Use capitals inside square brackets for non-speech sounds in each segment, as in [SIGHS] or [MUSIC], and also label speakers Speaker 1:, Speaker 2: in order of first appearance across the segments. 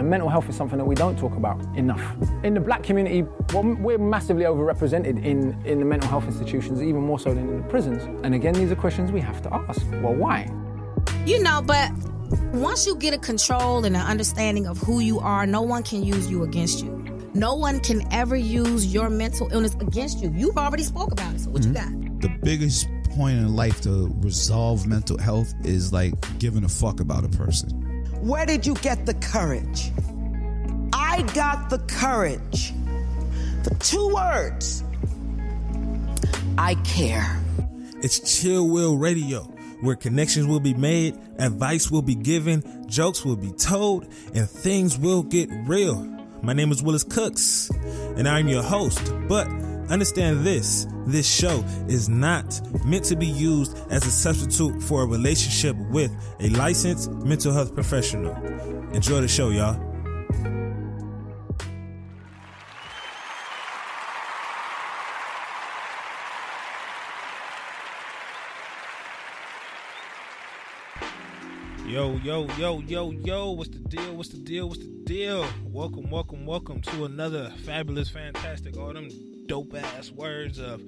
Speaker 1: And mental health is something that we don't talk about enough. In the black community, well, we're massively overrepresented in, in the mental health institutions, even more so than in the prisons. And again, these are questions we have to ask. Well, why?
Speaker 2: You know, but once you get a control and an understanding of who you are, no one can use you against you. No one can ever use your mental illness against you. You've already spoke about it. So what mm-hmm. you got?
Speaker 3: The biggest point in life to resolve mental health is like giving a fuck about a person.
Speaker 4: Where did you get the courage? I got the courage. The two words. I care.
Speaker 5: It's Chill Will Radio, where connections will be made, advice will be given, jokes will be told, and things will get real. My name is Willis Cooks, and I'm your host. But understand this this show is not meant to be used as a substitute for a relationship with a licensed mental health professional. Enjoy the show, y'all. Yo, yo, yo, yo, yo, what's the deal? What's the deal? What's the deal? Welcome, welcome, welcome to another fabulous, fantastic, them dope ass words of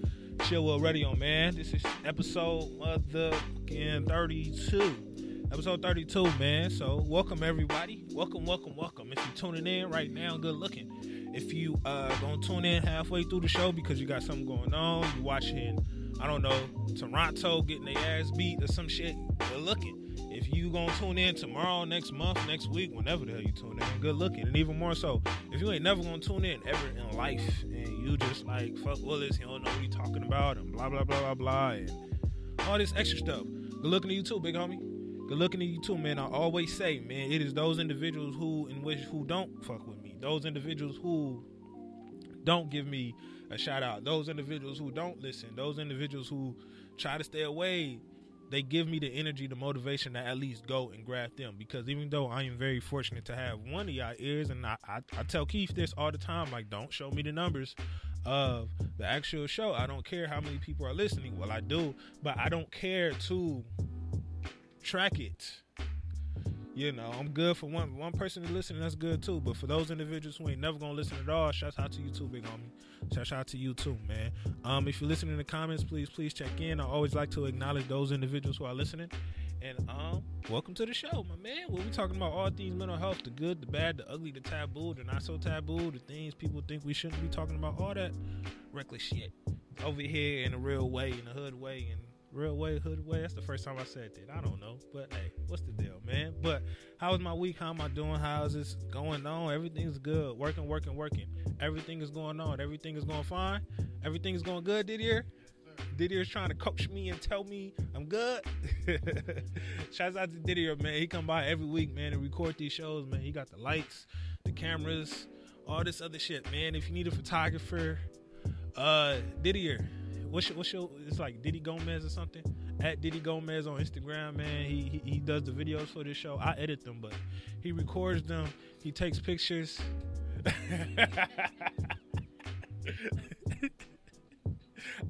Speaker 5: Chill Will Radio, man. This is episode motherfucking 32. Episode 32, man. So, welcome everybody. Welcome, welcome, welcome. If you're tuning in right now, good looking. If you uh gonna tune in halfway through the show because you got something going on, you watching, I don't know, Toronto getting their ass beat or some shit, good looking if you gonna tune in tomorrow, next month, next week, whenever the hell you tune in, good looking. And even more so, if you ain't never gonna tune in ever in life and you just like fuck Willis, he don't know what he talking about and blah blah blah blah blah and all this extra stuff. Good looking to you too, big homie. Good looking to you too, man. I always say, man, it is those individuals who in which who don't fuck with me. Those individuals who don't give me a shout out. Those individuals who don't listen. Those individuals who try to stay away they give me the energy, the motivation to at least go and grab them. Because even though I am very fortunate to have one of y'all ears, and I, I, I tell Keith this all the time, like, don't show me the numbers of the actual show. I don't care how many people are listening. Well, I do, but I don't care to track it. You know, I'm good for one one person to listen. That's good too. But for those individuals who ain't never gonna listen at all, shout out to you too, big homie. Shout out to you too, man. Um, if you're listening in the comments, please, please check in. I always like to acknowledge those individuals who are listening. And um, welcome to the show, my man. Where we talking about all things mental health, the good, the bad, the ugly, the taboo, the not so taboo, the things people think we shouldn't be talking about, all that reckless shit. Over here in a real way, in a hood way, and real way, hood way. That's the first time I said that. I don't know, but hey, what's the deal, man? But how was my week? How am I doing? How is this going on? Everything's good. Working, working, working. Everything is going on. Everything is going fine. Everything is going good, Didier. Didier's trying to coach me and tell me I'm good. [LAUGHS] Shouts out to Didier, man. He come by every week, man, and record these shows, man. He got the lights, the cameras, all this other shit, man. If you need a photographer, uh, Didier, what's your, what's your it's like Diddy Gomez or something at Diddy Gomez on Instagram, man. He, he he does the videos for this show. I edit them, but he records them. He takes pictures. [LAUGHS]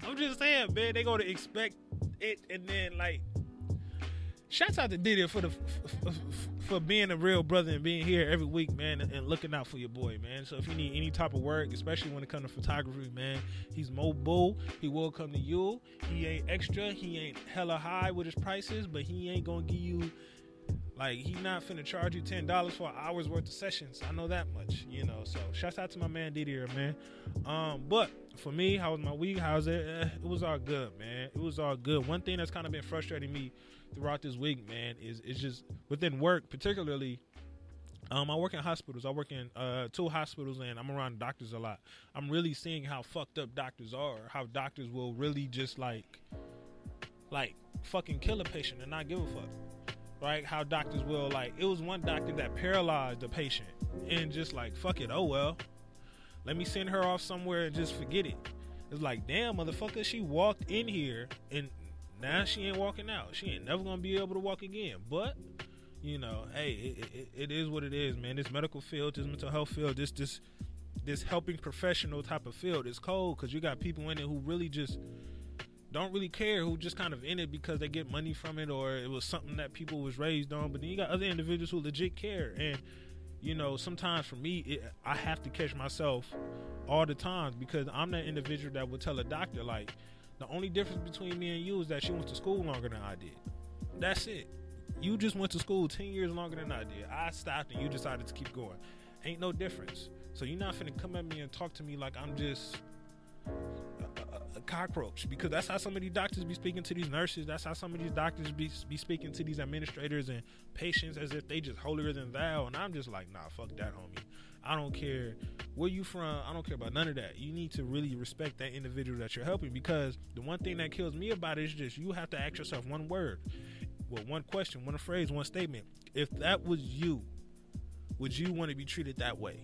Speaker 5: I'm just saying, man. They gonna expect it, and then like Shouts out to Diddy for the for, being a real brother and being here every week, man, and, looking out for your boy, man. So if you need any type of work, especially when it comes to photography, man, he's mobile. He will come to you. He ain't extra. He ain't hella high with his prices, but he ain't gonna give you like he not finna charge you ten dollars for an hour's worth of sessions. I know that much, you know. So shouts out to my man Didier, man. Um, but for me, how was my week? How's it? Eh, it was all good, man. It was all good. One thing that's kind of been frustrating me throughout this week, man, is it's just within work, particularly. Um, I work in hospitals. I work in uh, two hospitals, and I'm around doctors a lot. I'm really seeing how fucked up doctors are. How doctors will really just like, like, fucking kill a patient and not give a fuck. Right? How doctors will like. It was one doctor that paralyzed a patient and just like, fuck it. Oh well, let me send her off somewhere and just forget it. It's like, damn, motherfucker, she walked in here and now she ain't walking out. She ain't never gonna be able to walk again. But you know, hey, it, it, it is what it is, man. This medical field, this mental health field, this this this helping professional type of field is cold because you got people in it who really just don't really care, who just kind of in it because they get money from it or it was something that people was raised on. But then you got other individuals who legit care and you know, sometimes for me, it, I have to catch myself all the time because I'm that individual that would tell a doctor like, the only difference between me and you is that she went to school longer than I did. That's it. You just went to school 10 years longer than I did. I stopped and you decided to keep going. Ain't no difference. So you're not finna come at me and talk to me like I'm just a, a, a cockroach because that's how some of these doctors be speaking to these nurses. That's how some of these doctors be, be speaking to these administrators and patients as if they just holier than thou. And I'm just like, nah, fuck that, homie. I don't care where you from. I don't care about none of that. You need to really respect that individual that you're helping because the one thing that kills me about it is just you have to ask yourself one word, well, one question, one phrase, one statement. If that was you, would you want to be treated that way?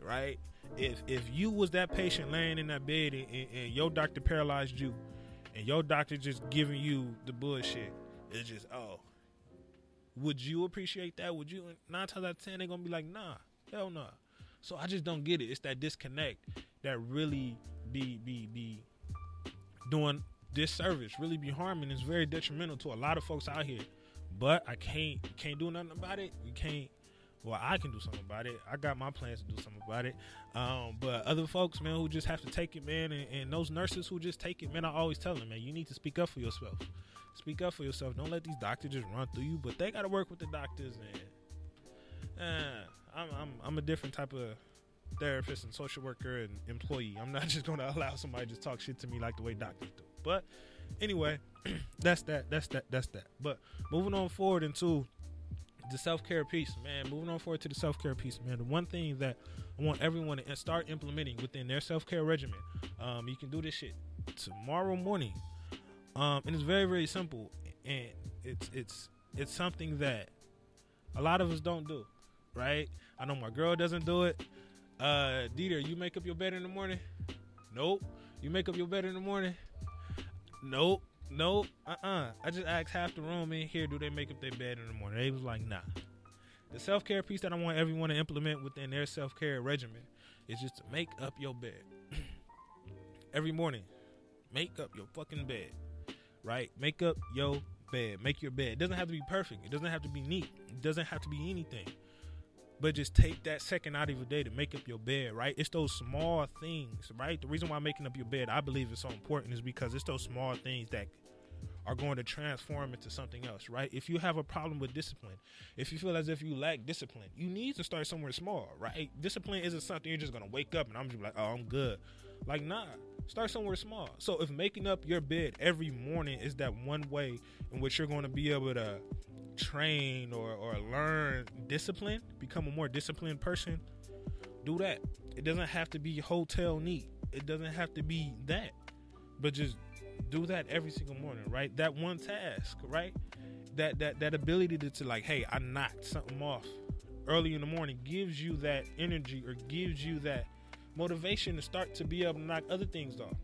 Speaker 5: Right? If if you was that patient laying in that bed and, and, and your doctor paralyzed you, and your doctor just giving you the bullshit, it's just oh. Would you appreciate that? Would you? Nine times out of ten, they're gonna be like, nah, hell no. Nah. So I just don't get it. It's that disconnect that really be be be doing disservice, really be harming. It's very detrimental to a lot of folks out here. But I can't can't do nothing about it. You can't. Well, I can do something about it. I got my plans to do something about it. Um, but other folks, man, who just have to take it, man, and, and those nurses who just take it, man, I always tell them, man, you need to speak up for yourself. Speak up for yourself. Don't let these doctors just run through you. But they got to work with the doctors and. Uh, I'm, I'm I'm a different type of therapist and social worker and employee. I'm not [LAUGHS] just going to allow somebody to talk shit to me like the way doctors do. But anyway, [CLEARS THROAT] that's that. That's that. That's that. But moving on forward into the self care piece, man. Moving on forward to the self care piece, man. The one thing that I want everyone to start implementing within their self care regimen, um, you can do this shit tomorrow morning, um, and it's very very simple, and it's it's it's something that a lot of us don't do, right? I know my girl doesn't do it. Uh, Dieter, you make up your bed in the morning? Nope. You make up your bed in the morning? Nope. Nope. Uh-uh. I just asked half the room in here, do they make up their bed in the morning? They was like, nah. The self-care piece that I want everyone to implement within their self-care regimen is just to make up your bed. [CLEARS THROAT] Every morning, make up your fucking bed. Right? Make up your bed. Make your bed. It doesn't have to be perfect. It doesn't have to be neat. It doesn't have to be anything but just take that second out of your day to make up your bed, right? It's those small things, right? The reason why making up your bed, I believe, is so important is because it's those small things that are going to transform into something else, right? If you have a problem with discipline, if you feel as if you lack discipline, you need to start somewhere small, right? Discipline isn't something you're just gonna wake up and I'm just like, oh, I'm good. Like, nah, start somewhere small. So if making up your bed every morning is that one way in which you're to be able to train or, or learn discipline, become a more disciplined person, do that. It doesn't have to be hotel neat. It doesn't have to be that. But just do that every single morning, right? That one task, right? That that that ability to, to like, hey, I knocked something off early in the morning gives you that energy or gives you that motivation to start to be able to knock other things off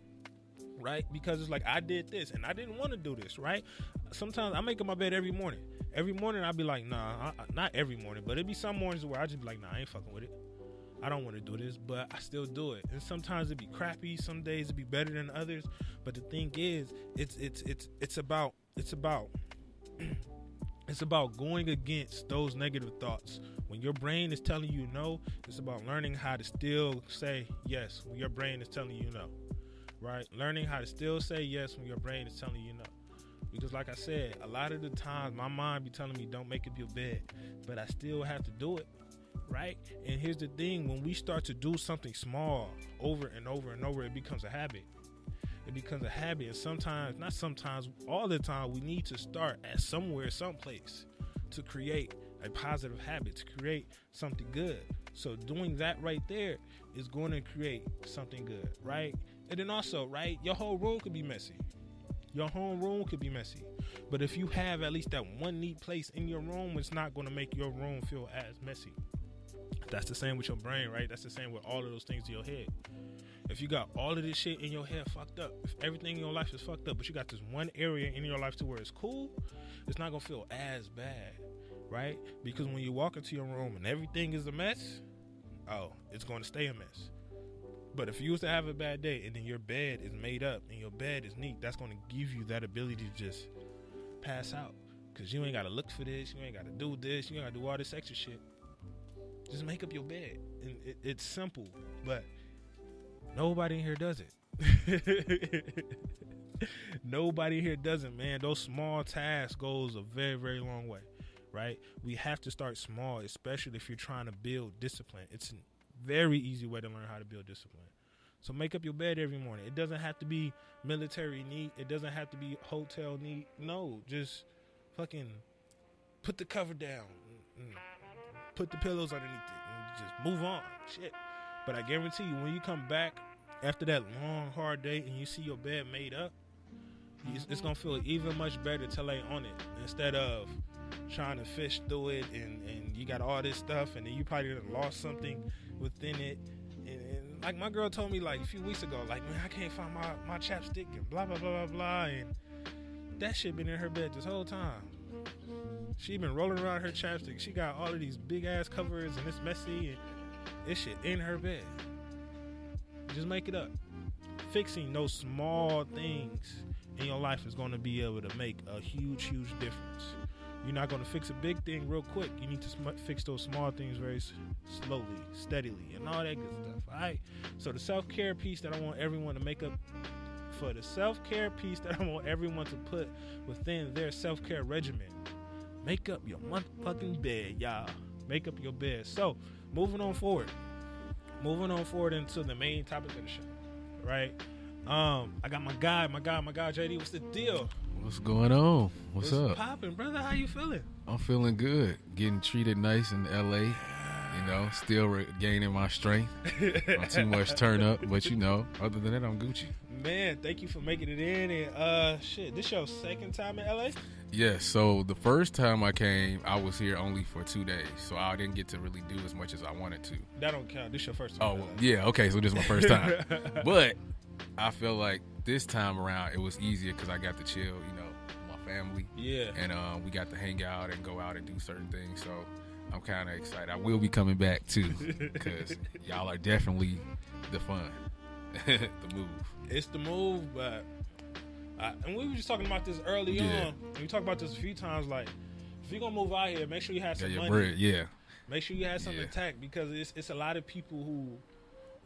Speaker 5: right? Because it's like I did this and I didn't want to do this, right? Sometimes I make up my bed every morning. Every morning I'd be like, nah, I, not every morning, but it'd be some mornings where I just be like, nah, I ain't fucking with it. I don't want to do this, but I still do it. And sometimes it'd be crappy. Some days it'd be better than others. But the thing is, it's it's it's it's about it's about [CLEARS THROAT] it's about going against those negative thoughts. When your brain is telling you no, it's about learning how to still say yes when your brain is telling you no. Right? Learning how to still say yes when your brain is telling you no. Because like I said, a lot of the times my mind be telling me don't make up your bed, but I still have to do it. Right? And here's the thing, when we start to do something small over and over and over, it becomes a habit. It becomes a habit. And sometimes, not sometimes, all the time, we need to start at somewhere, someplace to create a positive habit, to create something good. So doing that right there is going to create something good, right? And then also, right, your whole room could be messy. Your home room could be messy. But if you have at least that one neat place in your room, it's not going to make your room feel as messy. That's the same with your brain, right? That's the same with all of those things in your head. If you got all of this shit in your head fucked up, if everything in your life is fucked up, but you got this one area in your life to where it's cool, it's not gonna feel as bad, right? Because when you walk into your room and everything is a mess, oh, it's gonna stay a mess. But if you was to have a bad day and then your bed is made up and your bed is neat, that's going to give you that ability to just pass out. Because you ain't got to look for this. You ain't got to do this. You ain't got to do all this extra shit. Just make up your bed. And it, it's simple, but nobody in here does it. [LAUGHS] nobody here doesn't, man. Those small tasks goes a very, very long way, right? We have to start small, especially if you're trying to build discipline. It's a very easy way to learn how to build discipline. So make up your bed every morning. It doesn't have to be military neat. It doesn't have to be hotel neat. No, just fucking put the cover down. Mm, Put the pillows underneath it and just move on. Shit. But I guarantee you, when you come back after that long, hard day and you see your bed made up, it's, it's gonna feel even much better to lay on it instead of trying to fish through it and, and you got all this stuff and then you probably lost something within it. And, and like my girl told me like a few weeks ago, like man, I can't find my, my chapstick and blah blah blah blah blah and that shit been in her bed this whole time. She been rolling around her chapstick. She got all of these big ass covers and it's messy and this shit in her bed. Just make it up. Fixing those small things in your life is going to be able to make a huge, huge difference. You're not going to fix a big thing real quick. You need to sm- fix those small things very s- slowly, steadily, and all that good stuff. All right. So the self care piece that I want everyone to make up for the self care piece that [LAUGHS] I want everyone to put within their self care regimen. Make up your motherfucking bed, y'all. Make up your bed. So, moving on forward. Moving on forward into the main topic of the show. Right? Um, I got my guy, my guy, my guy, JD. What's the deal?
Speaker 6: What's going on? What's, up?
Speaker 5: popping, brother? How you feeling?
Speaker 6: I'm feeling good. Getting treated nice in LA. You know, still re- gaining my strength. [LAUGHS] Not too much turn up, but you know, other than that, I'm Gucci.
Speaker 5: Man, thank you for making it in. And uh, shit, this your second time in LA?
Speaker 6: Yeah, so the first time I came, I was here only for two days, so I didn't get to really do as much as I wanted to.
Speaker 5: That don't count. This your first time.
Speaker 6: Oh, yeah, okay, so this is my first time. [LAUGHS] but I feel like this time around it was easier because I got to chill, you know, my family.
Speaker 5: Yeah.
Speaker 6: And um, we got to hang out and go out and do certain things. So I'm kind of excited. I will be coming back too [LAUGHS] because y'all are definitely the fun, [LAUGHS] the move.
Speaker 5: it's the move, but I, and we were just talking about this early
Speaker 6: Yeah.
Speaker 5: on. We talked about this a few times. Like, if you're gonna move out here, make sure you have some money.
Speaker 6: bread, yeah.
Speaker 5: Make sure you have something
Speaker 6: Yeah.
Speaker 5: intact because it's it's a lot of people who.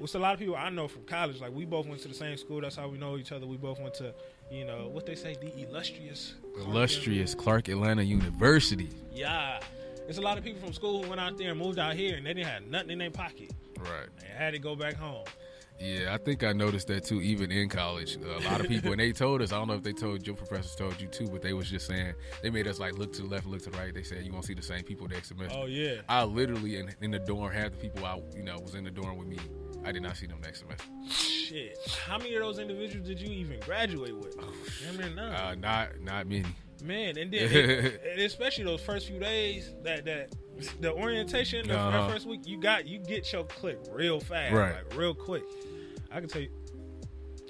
Speaker 5: It's a lot of people I know from college. Like we both went to the same school. That's how we know each other. We both went to, you know, what they say, the illustrious,
Speaker 6: Illustrious Clark Atlanta University.
Speaker 5: Yeah, it's a lot of people from school who went out there and moved out here, and they didn't have nothing in their pocket.
Speaker 6: Right.
Speaker 5: They had to go back home.
Speaker 6: Yeah, I think I noticed that too, even in college. a lot of people, and they told us, I don't know if they told your professors told you too, but they was just saying, they made us like look to the left, look to the right. They said, you going to see the same people next semester.
Speaker 5: Oh yeah,
Speaker 6: I literally, in, in the dorm, half the people I, you know, was in the dorm with me, I did not see them next semester.
Speaker 5: shit. How many of those individuals did you even graduate with? I mean, none.
Speaker 6: Uh, not, not many.
Speaker 5: Man, and then [LAUGHS] and especially those first few days that that the orientation the
Speaker 6: Uh-huh.
Speaker 5: first week you got you get your click real fast,
Speaker 6: Right.
Speaker 5: Like real quick. I can tell you,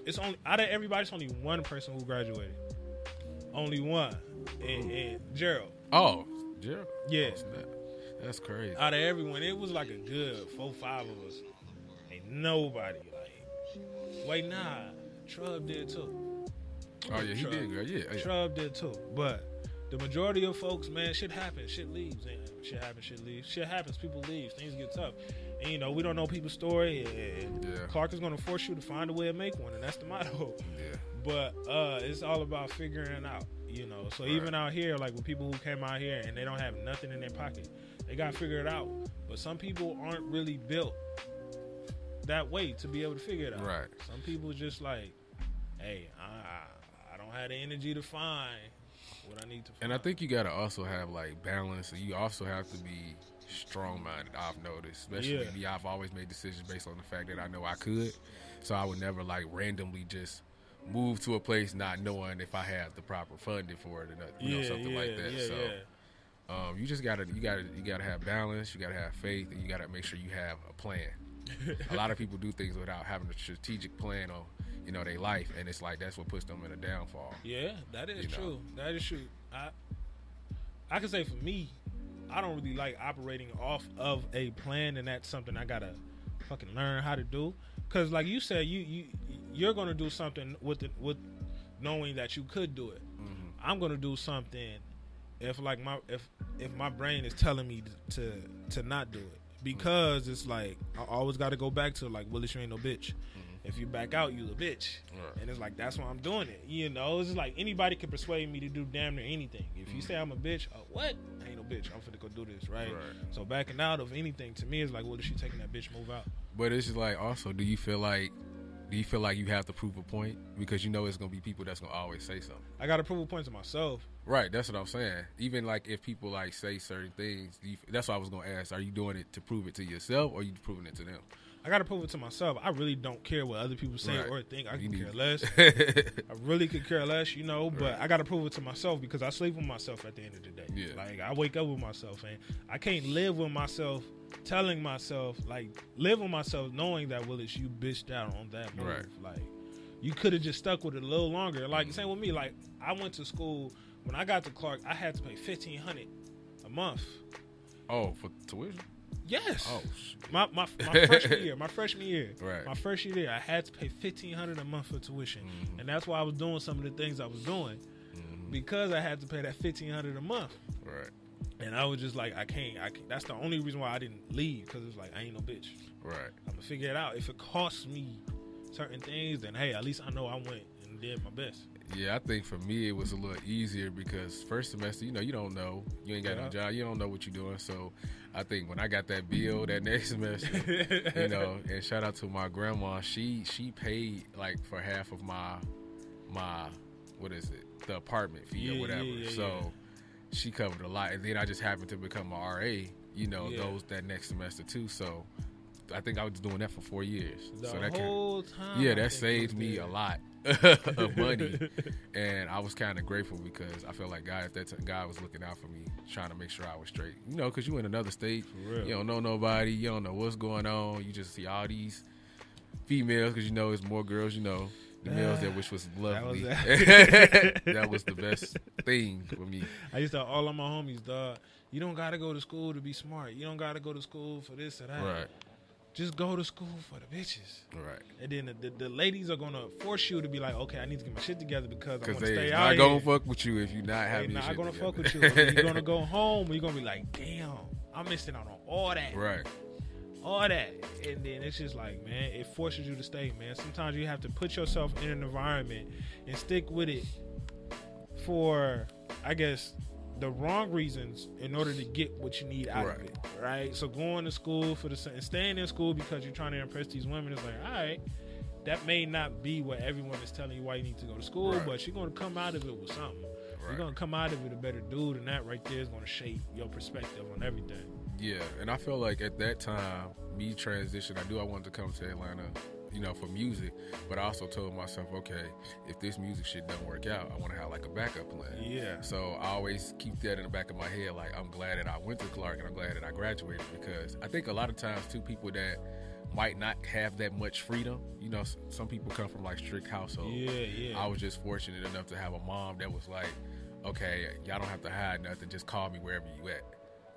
Speaker 5: it's only out of everybody, it's only one person who graduated. Only one, and, and Gerald.
Speaker 6: Oh, Gerald?
Speaker 5: Yeah.
Speaker 6: Oh. That's crazy.
Speaker 5: Out of everyone, it was like a good four, five of us. Nobody like. Wait, nah, Trub did too.
Speaker 6: Oh, yeah, he
Speaker 5: Shrub.
Speaker 6: did, girl. Yeah, yeah.
Speaker 5: Trub did too. But the majority of folks, man, shit happens. Shit leaves. And shit happens. Shit leaves. Shit happens. People leave. Things get tough. And you know, we don't know people's story. And
Speaker 6: Yeah.
Speaker 5: Clark is gonna force you to find a way to make one, and that's the motto.
Speaker 6: Yeah.
Speaker 5: But uh, it's all about figuring it out. You know, so even out here, like with people who came out here and they don't have nothing in their pocket, they got to figure it out. But some people aren't really built that way to be able to figure it out.
Speaker 6: Right.
Speaker 5: Some people just like, hey, I, I don't have the energy to find what I need to. find.
Speaker 6: And I think you gotta also have like balance. and You also have to be strong minded. I've noticed, especially
Speaker 5: Yeah.
Speaker 6: me. I've always made decisions based on the fact that I know I could, so I would never like randomly just move to a place not knowing if I have the proper funding for it or not, you know, something
Speaker 5: yeah,
Speaker 6: like that.
Speaker 5: yeah,
Speaker 6: so.
Speaker 5: yeah.
Speaker 6: Um, you just gotta, you gotta, you gotta have balance. You gotta have faith, and you gotta make sure you have a plan. [LAUGHS] a lot of people do things without having a strategic plan on, you know, their life, and it's like that's what puts them in a downfall.
Speaker 5: Yeah, that is
Speaker 6: You know.
Speaker 5: true. That is true. I I can say for me, I don't really like operating off of a plan, and that's something I gotta fucking learn how to do. Cause like you said, you you you're gonna do something with the, with knowing that you could do it. Mm-hmm. I'm gonna do something if like my if if my brain is telling me to to not do it because it's like I always got to go back to like Willis, you ain't no bitch. If you back out, you a bitch,
Speaker 6: Right.
Speaker 5: and it's like that's why I'm doing it. You know, it's like anybody can persuade me to do damn near anything. If you say I'm a bitch, uh, what? I ain't no bitch. I'm finna go do this, right?
Speaker 6: Right.
Speaker 5: So backing out of anything to me is like, well, what is she taking that bitch move out?
Speaker 6: But it's just like also, do you feel like do you feel like you have to prove a point because you know it's gonna be people that's gonna always say something.
Speaker 5: I got to prove a point to myself.
Speaker 6: Right, that's what I'm saying. Even like if people like say certain things, do you, that's what I was gonna ask. Are you doing it to prove it to yourself, or are you proving it to them?
Speaker 5: I got to prove it to myself. I really don't care what other people say
Speaker 6: Right.
Speaker 5: or think. I
Speaker 6: You
Speaker 5: can care less. [LAUGHS] I really could care less, you know, but
Speaker 6: Right.
Speaker 5: I got to prove it to myself because I sleep with myself at the end of the day.
Speaker 6: Yeah.
Speaker 5: Like, I wake up with myself, and I can't live with myself telling myself, like, living myself knowing that, Willis, you bitched out on that move.
Speaker 6: Right.
Speaker 5: Like, you could have just stuck with it a little longer. Like, same with me. Like, I went to school. When I got to Clark, I had to pay 1500 a month.
Speaker 6: oh, for tuition?
Speaker 5: Yes.
Speaker 6: Oh, shit.
Speaker 5: My, my, my [LAUGHS] freshman year, my freshman year,
Speaker 6: Right.
Speaker 5: my first year there, I had to pay fifteen hundred a month for tuition,
Speaker 6: Mm-hmm.
Speaker 5: and that's why I was doing some of the things I was doing because I had to pay that fifteen hundred a month,
Speaker 6: right,
Speaker 5: and I was just like, I can't, I can't. That's the only reason why I didn't leave because it's like I ain't no bitch.
Speaker 6: right.
Speaker 5: I'm gonna figure it out. If it costs me certain things, then hey, at least I know I went and did my best.
Speaker 6: Yeah, I think for me it was a little easier because first semester, you know, you don't know, you ain't got no job, you don't know what you're doing. So I think when I got that bill that [LAUGHS] next semester, you know, [LAUGHS] and shout out to my grandma, she she paid like for half of my my what is it, the apartment fee
Speaker 5: Yeah,
Speaker 6: or
Speaker 5: yeah,
Speaker 6: whatever.
Speaker 5: yeah,
Speaker 6: so
Speaker 5: yeah.
Speaker 6: She covered a lot, and then I just happened to become a RA, you know,
Speaker 5: Yeah.
Speaker 6: those that next semester too. So I think I was doing that for four years.
Speaker 5: The
Speaker 6: so that kinda-
Speaker 5: whole time,
Speaker 6: yeah, that saved me
Speaker 5: there.
Speaker 6: a lot [LAUGHS] of money, and I was kind of grateful because I felt like God at that time, God was looking out for me, trying to make sure I was straight. You know, because you in another state, you don't know nobody, you don't know what's going on. You just see all these females because you know it's more girls. You know, the males that [SIGHS] which was lovely.
Speaker 5: was [LAUGHS]
Speaker 6: that was the best thing for me.
Speaker 5: I used to tell all of my homies, dog, you don't gotta go to school to be smart. You don't gotta go to school for this or that.
Speaker 6: Right,
Speaker 5: Just go to school for the bitches.
Speaker 6: right.
Speaker 5: And then the, the, the ladies are gonna force you to be like, okay, I need to get my shit together because I'm
Speaker 6: they
Speaker 5: stay out
Speaker 6: not gonna fuck with you if you not having
Speaker 5: not gonna fuck with you.
Speaker 6: together.
Speaker 5: You're gonna [LAUGHS] go home and you're gonna be like, damn, I'm missing out on all that,
Speaker 6: right.
Speaker 5: All that. And then it's just like, man, it forces you to stay, man. Sometimes you have to put yourself in an environment and stick with it for, I guess, the wrong reasons in order to get what you need out
Speaker 6: Right.
Speaker 5: of it, right? So going to school for the and staying in school because you're trying to impress these women is like, all right, that may not be what everyone is telling you why you need to go to school,
Speaker 6: Right.
Speaker 5: but you're going to come out of it with something. You're going to come out of it a better dude, and that right there is going to shape your perspective on everything.
Speaker 6: Yeah, and I feel like at that time, me transition, I knew I wanted to come to Atlanta, you know, for music, but I also told myself, okay, if this music shit doesn't work out, I want to have like a backup plan.
Speaker 5: Yeah.
Speaker 6: So I always keep that in the back of my head. Like I'm glad that I went to Clark and I'm glad that I graduated because I think a lot of times too people that might not have that much freedom. You know, some people come from like strict households.
Speaker 5: Yeah, yeah.
Speaker 6: I was just fortunate enough to have a mom that was like, okay, y'all don't have to hide nothing. Just call me wherever you at.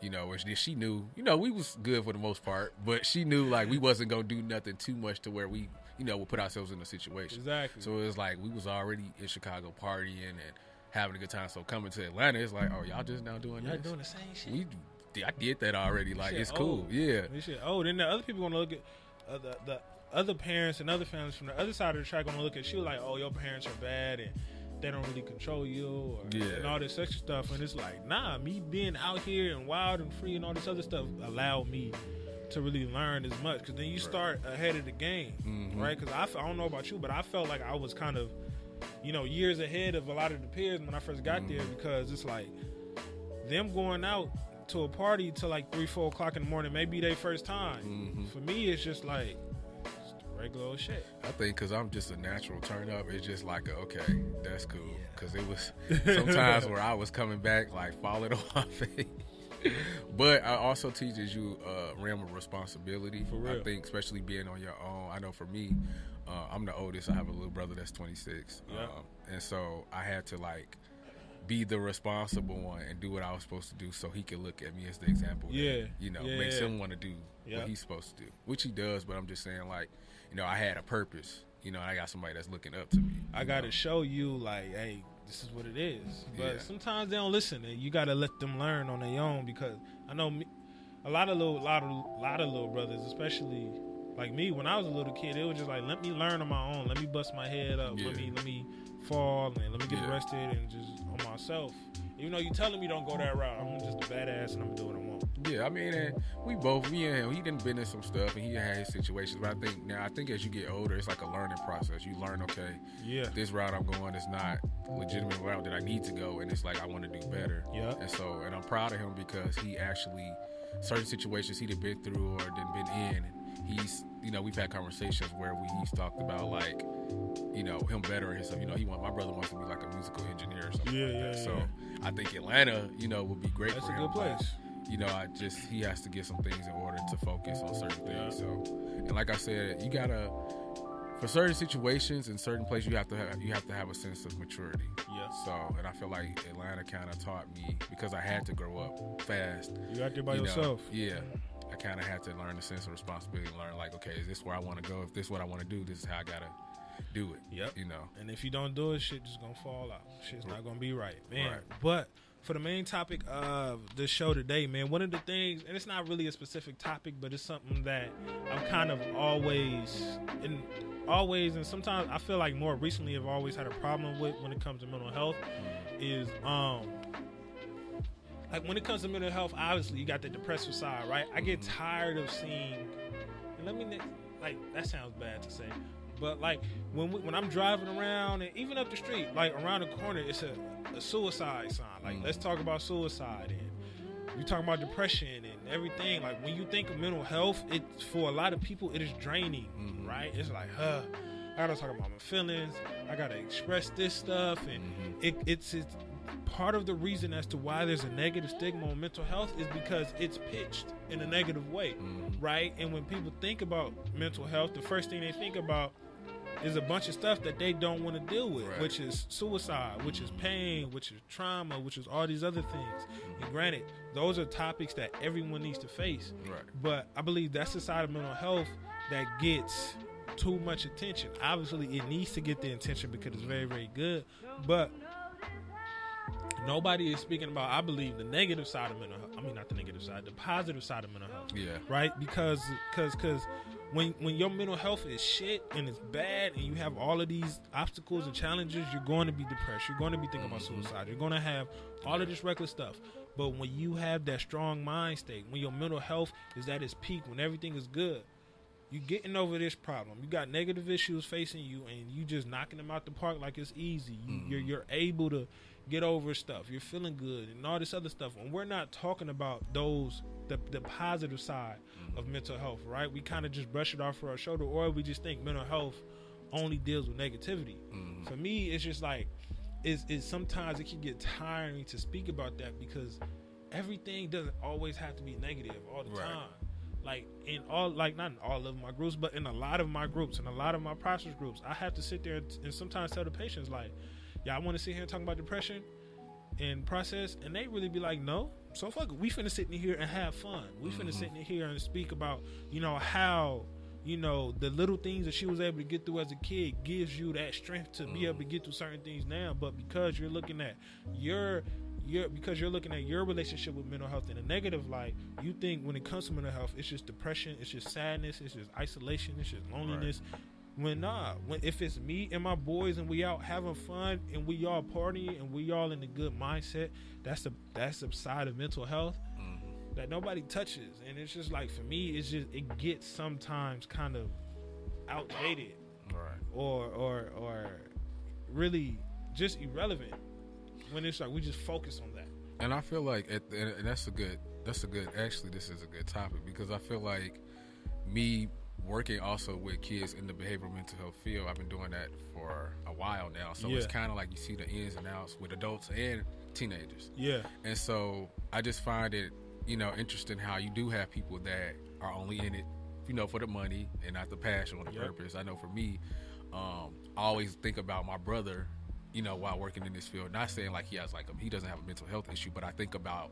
Speaker 6: You know, she knew. You know, we was good for the most part, but she knew like we wasn't gonna do nothing too much to where we, you know, would put ourselves in a situation.
Speaker 5: Exactly.
Speaker 6: So it was like we was already in Chicago partying and having a good time. So coming to Atlanta, it's like, oh, y'all just now doing
Speaker 5: Y'all
Speaker 6: this.
Speaker 5: doing the same shit.
Speaker 6: we, I did that already. Like
Speaker 5: Shit
Speaker 6: it's cool. Yeah.
Speaker 5: This shit. Oh, then the other people gonna look at uh, the, the other parents and other families from the other side of the track gonna look at you like, oh, your parents are bad and they don't really control you or
Speaker 6: Yeah.
Speaker 5: and all this extra stuff. And it's like, nah, me being out here and wild and free and all this other stuff allowed me to really learn as much. Because then you start ahead of the game,
Speaker 6: Mhm.
Speaker 5: right? Because I, f- I don't know about you, but I felt like I was kind of, you know, years ahead of a lot of the peers when I first got there because it's like them going out to a party till like three, four o'clock in the morning, maybe their first time.
Speaker 6: Mhm.
Speaker 5: For me, it's just like regular old shit.
Speaker 6: I think because I'm just a natural turn up, it's just like, a, okay, that's cool. Because it was [LAUGHS] sometimes where I was coming back, like, falling on my face. but I also teaches you a realm of responsibility.
Speaker 5: For real.
Speaker 6: I think, especially being on your own. I know for me, uh, I'm the oldest. I have a little brother that's 26.
Speaker 5: Yeah.
Speaker 6: Um, and so I had to, like, be the responsible one and do what I was supposed to do so he could look at me as the example. that,
Speaker 5: Yeah.
Speaker 6: you know,
Speaker 5: Yeah,
Speaker 6: makes
Speaker 5: yeah.
Speaker 6: him want to do
Speaker 5: Yeah.
Speaker 6: what he's supposed to do, which he does. But I'm just saying, like, you know, I had a purpose. You know, I got somebody that's looking up to me.
Speaker 5: I got to show you, like, hey, this is what it is. But
Speaker 6: Yeah.
Speaker 5: sometimes they don't listen, and you got to let them learn on their own because I know me. a lot of little, lot of, lot of little brothers, especially like me, when I was a little kid, it was just like, let me learn on my own. Let me bust my head up. Let me, let me fall and let me get
Speaker 6: Yeah.
Speaker 5: arrested and just on myself. Even know, you telling me don't go that route, I'm just a badass and I'm gonna do what I want.
Speaker 6: Yeah, I mean, and we both, me and him, he didn't been in some stuff, and he had his situations. But I think now, I think as you get older, it's like a learning process. You learn, okay,
Speaker 5: Yeah.
Speaker 6: this route I'm going is not legitimate route that I need to go, and it's like I want to do better.
Speaker 5: Yeah.
Speaker 6: And so, and I'm proud of him because he actually certain situations he'd have been through or didn't been in. He's, you know, we've had conversations where we he's talked about like, you know, him bettering himself. You know, he want my brother wants to be like a musical engineer or something.
Speaker 5: Yeah,
Speaker 6: like
Speaker 5: yeah,
Speaker 6: that. So
Speaker 5: yeah.
Speaker 6: I think Atlanta, you know, would be great
Speaker 5: That's a good
Speaker 6: but,
Speaker 5: place.
Speaker 6: you know, I just he has to get some things in order to focus on certain things.
Speaker 5: Yeah.
Speaker 6: So, and like I said, you gotta for certain situations in certain places, you have to have you have to have a sense of maturity.
Speaker 5: Yeah.
Speaker 6: So, and I feel like Atlanta kind of taught me because I had to grow up fast.
Speaker 5: You out there by
Speaker 6: you know,
Speaker 5: yourself.
Speaker 6: yeah. I kind of had to learn the sense of responsibility. And learn like, okay, is this where I want to go? If this is what I want to do, this is how I gotta do it.
Speaker 5: Yep.
Speaker 6: You know.
Speaker 5: And if you don't do it, shit just gonna fall out. Shit's not gonna be right, man.
Speaker 6: Right.
Speaker 5: But for the main topic of the show today, man, one of the things, and it's not really a specific topic, but it's something that I'm kind of always, and always, and sometimes I feel like more recently I've always had a problem with when it comes to mental health, is um. Like when it comes to mental health, obviously you got the depressive side, right? I get tired of seeing, and let me like that sounds bad to say, but like when we, when I'm driving around and even up the street, like around the corner, it's a, a suicide sign. Like mm. let's talk about suicide and you talking about depression and everything. Like when you think of mental health, it for a lot of people it is draining, mm-hmm. right? It's like, huh, I gotta talk about my feelings. I gotta express this stuff, and mm-hmm. it, it's it's part of the reason as to why there's a negative stigma on mental health is because it's pitched in a negative way, mm-hmm. right? And when people think about mental health, the first thing they think about is a bunch of stuff that they don't want to deal with,
Speaker 6: Right.
Speaker 5: which is suicide, which is pain, which is trauma, which is all these other things. Mm-hmm. And granted, those are topics that everyone needs to face.
Speaker 6: Right.
Speaker 5: But I believe that's the side of mental health that gets too much attention. Obviously, it needs to get the attention because it's very, very good. But nobody is speaking about, I believe, the negative side of mental health. I mean, not the negative side, the positive side of mental health
Speaker 6: Yeah.
Speaker 5: right? Because because because when when your mental health is shit and it's bad and you have all of these obstacles and challenges, you're going to be depressed. You're going to be thinking about mm-hmm. suicide. You're going to have all of this reckless stuff. But when you have that strong mind state, when your mental health is at its peak, when everything is good, you're getting over this problem. You got negative issues facing you, and you just knocking them out the park like it's easy. You, You're mm-hmm. you're able to get over stuff. You're feeling good, and all this other stuff. And we're not talking about those the the positive side of mm-hmm. mental health, right? We kind of just brush it off for our shoulder, or we just think mental health only deals with negativity. Mm-hmm. For me, it's just like is is sometimes it can get tiring to speak about that because everything doesn't always have to be negative all the
Speaker 6: Right.
Speaker 5: time like in all like not in all of my groups but in a lot of my groups and a lot of my process groups i have to sit there and, and sometimes tell the patients like yeah i want to sit here and talk about depression and process and they really be like no so fuck it. We finna sit in here and have fun. We finna mm-hmm. sit in here and speak about you know how you know the little things that she was able to get through as a kid gives you that strength to be able to mm. get through certain things now but because you're looking at your your because you're looking at your relationship with mental health in a negative light, you think when it comes to mental health, it's just depression, it's just sadness, it's just isolation, it's just loneliness. When nah, when if it's me and my boys and we out having fun and we all partying and we all in a good mindset, that's the that's the side of mental health mm-hmm. that nobody touches. And it's just like for me, it's just it gets sometimes kind of outdated
Speaker 6: Right.
Speaker 5: or or or really just irrelevant when it's like we just focus on that.
Speaker 6: And I feel like, at, and and that's a good, that's a good. Actually, this is a good topic because I feel like me working also with kids in the behavioral mental health field. I've been doing that for a while now, so it's kind of like you see the ins and outs with adults and teenagers.
Speaker 5: Yeah.
Speaker 6: And so I just find it, you know, interesting how you do have people that are only in it, you know, for the money and not the passion or the
Speaker 5: Yep.
Speaker 6: purpose. I know for me, um, I always think about my brother, you know, while working in this field. Not saying like he has like a, he doesn't have a mental health issue, but I think about,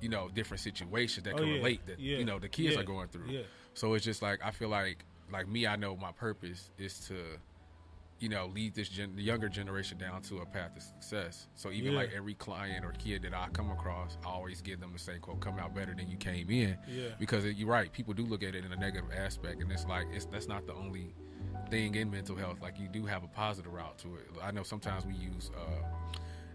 Speaker 6: you know, different situations that
Speaker 5: Oh,
Speaker 6: can
Speaker 5: yeah.
Speaker 6: relate that
Speaker 5: Yeah.
Speaker 6: you know the kids
Speaker 5: Yeah.
Speaker 6: are going through. So it's just like I feel like like me, I know my purpose is to you know, lead this gen- the younger generation down to a path of success. So even
Speaker 5: Yeah.
Speaker 6: like every client or kid that I come across, I always give them the same quote: "Come out better than you came in."
Speaker 5: Yeah.
Speaker 6: Because it, you're right, people do look at it in a negative aspect, and it's like it's that's not the only thing in mental health. Like you do have a positive route to it. I know sometimes we use uh,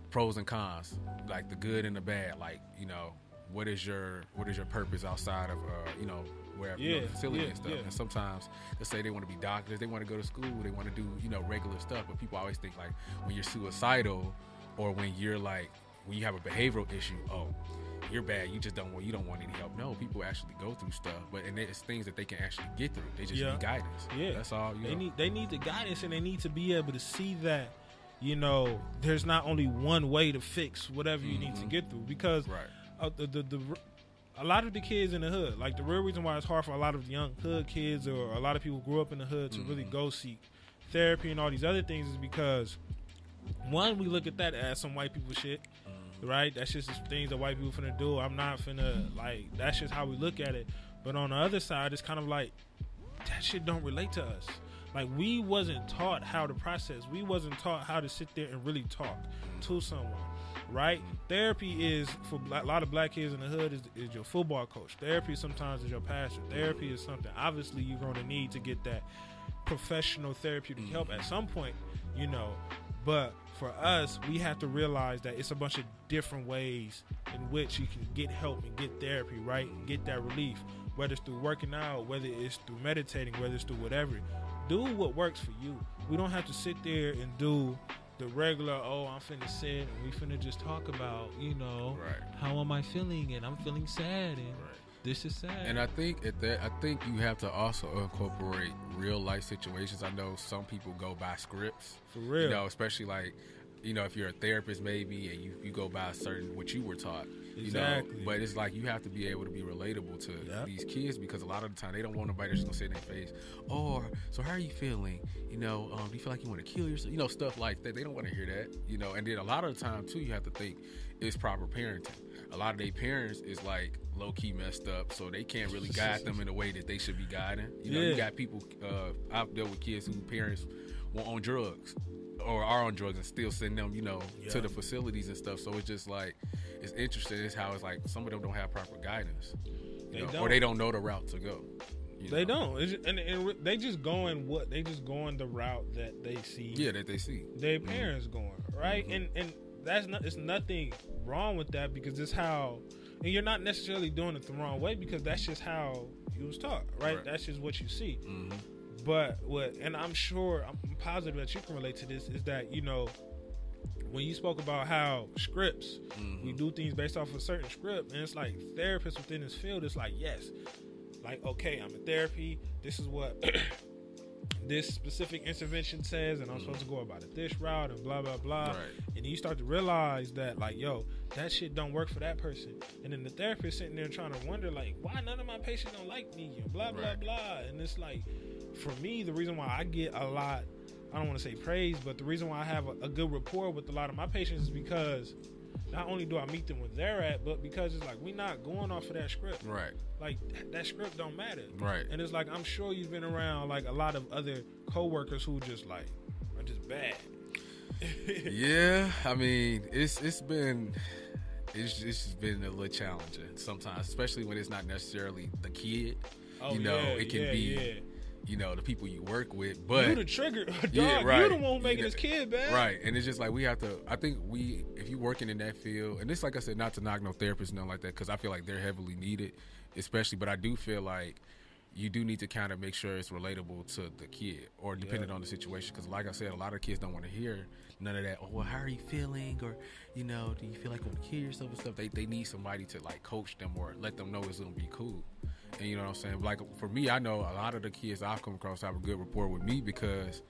Speaker 6: pros and cons, like the good and the bad. Like you know, what is your what is your purpose outside of uh, you know where you know,
Speaker 5: Yeah,
Speaker 6: facility
Speaker 5: yeah,
Speaker 6: and stuff.
Speaker 5: yeah.
Speaker 6: And sometimes they say they want to be doctors, they want to go to school, they want to do you know regular stuff. But people always think like when you're suicidal or when you're like when you have a behavioral issue, oh. You're bad. You just don't want. You don't want any help. No, people actually go through stuff, but and it's things that they can actually get through. They just
Speaker 5: Yeah.
Speaker 6: need guidance.
Speaker 5: Yeah,
Speaker 6: that's all. You
Speaker 5: they
Speaker 6: know.
Speaker 5: need they need the guidance and they need to be able to see that you know there's not only one way to fix whatever you need to get through because
Speaker 6: Right.
Speaker 5: Uh, the, the the a lot of the kids in the hood like the real reason why it's hard for a lot of young hood kids or a lot of people who grew up in the hood to really go seek therapy and all these other things is because one we look at that as some white people shit right? That's just things that white people finna do. I'm not finna like that's just how we look at it. But on the other side it's kind of like that shit don't relate to us. Like we wasn't taught how to process. We wasn't taught how to sit there and really talk to someone, right? Therapy is for a lot of black kids in the hood is, is your football coach. Therapy sometimes is your pastor. Therapy is something obviously you're going to need to get that professional therapeutic help mm-hmm. at some point, you know. But for us, we have to realize that it's a bunch of different ways in which you can get help and get therapy, right? And get that relief, whether it's through working out, whether it's through meditating, whether it's through whatever. Do what works for you. We don't have to sit there and do the regular, oh, I'm finna sit and we finna just talk about, you know,
Speaker 6: Right.
Speaker 5: how am I feeling and I'm feeling sad and this is sad.
Speaker 6: And I think at that, I think you have to also incorporate real life situations. I know some people go by scripts,
Speaker 5: For real.
Speaker 6: You know, especially like, you know, if you're a therapist maybe, and you, you go by a certain what you were taught, you know.
Speaker 5: Exactly.
Speaker 6: But it's like you have to be able to be relatable to
Speaker 5: Yep.
Speaker 6: these kids because a lot of the time they don't want nobody that's gonna say in their face, or so how are you feeling? You know, um, do you feel like you want to kill yourself? You know, stuff like that. They don't want to hear that. You know, and then a lot of the time too, you have to think it's proper parenting. A lot of their parents is like low key messed up, so they can't really guide them in the way that they should be guiding. You know, you got people. Uh, I've dealt with kids whose parents were on drugs or are on drugs and still send them, you know, to the facilities and stuff. So it's just like it's interesting. It's how it's like some of them don't have proper guidance,
Speaker 5: They
Speaker 6: know,
Speaker 5: don't.
Speaker 6: or they don't know the route to go.
Speaker 5: They
Speaker 6: know.
Speaker 5: don't. Just- and, and they just going what they just going the route that they see
Speaker 6: Yeah, that they see.
Speaker 5: their mm-hmm. parents going right, mm-hmm. and and that's not. It's nothing wrong with that because it's how, and you're not necessarily doing it the wrong way because that's just how you was taught, right?
Speaker 6: Right.
Speaker 5: That's just what you see. Mm-hmm. But what, and I'm sure, I'm positive that you can relate to this is that you know. When you spoke about how scripts, we mm-hmm. do things based off a certain script, and it's like therapists within this field, it's like, yes, like okay i'm in therapy this is what [CLEARS THROAT] this specific intervention says and i'm mm. supposed to go about it this route and blah blah blah
Speaker 6: Right.
Speaker 5: and you start to realize that like yo that shit don't work for that person and then the therapist sitting there trying to wonder like why none of my patients don't like me and blah blah
Speaker 6: Right.
Speaker 5: blah and it's like for me the reason why i get a lot i don't want to say praise but the reason why i have a, a good rapport with a lot of my patients is because not only do i meet them where they're at but because it's like we're not going off of that script
Speaker 6: Right.
Speaker 5: like that, that script don't matter.
Speaker 6: Right.
Speaker 5: And it's like I'm sure you've been around like a lot of other coworkers who just like are just bad. [LAUGHS]
Speaker 6: yeah, I mean, it's it's been it's it's just been a little challenging sometimes, especially when it's not necessarily the kid.
Speaker 5: Oh,
Speaker 6: you know,
Speaker 5: yeah,
Speaker 6: it can
Speaker 5: yeah,
Speaker 6: be
Speaker 5: yeah.
Speaker 6: You know the people you work with, but
Speaker 5: you the trigger, [LAUGHS] dog.
Speaker 6: Yeah, right.
Speaker 5: You the one making
Speaker 6: You
Speaker 5: this kid bad.
Speaker 6: Right. And it's just like we have to I think we if you're working in that field and this like I said, not to knock no therapists, nothing like that, because I feel like they're heavily needed, especially but I do feel like you do need to kind of make sure it's relatable to the kid or depending on the situation because like i said a lot of kids don't want to hear none of that oh well how are you feeling or you know do you feel like you want to kill yourself and stuff they, they need somebody to like coach them or let them know it's gonna be cool and you know what i'm saying like for me i know a lot of the kids i've come across have a good rapport with me because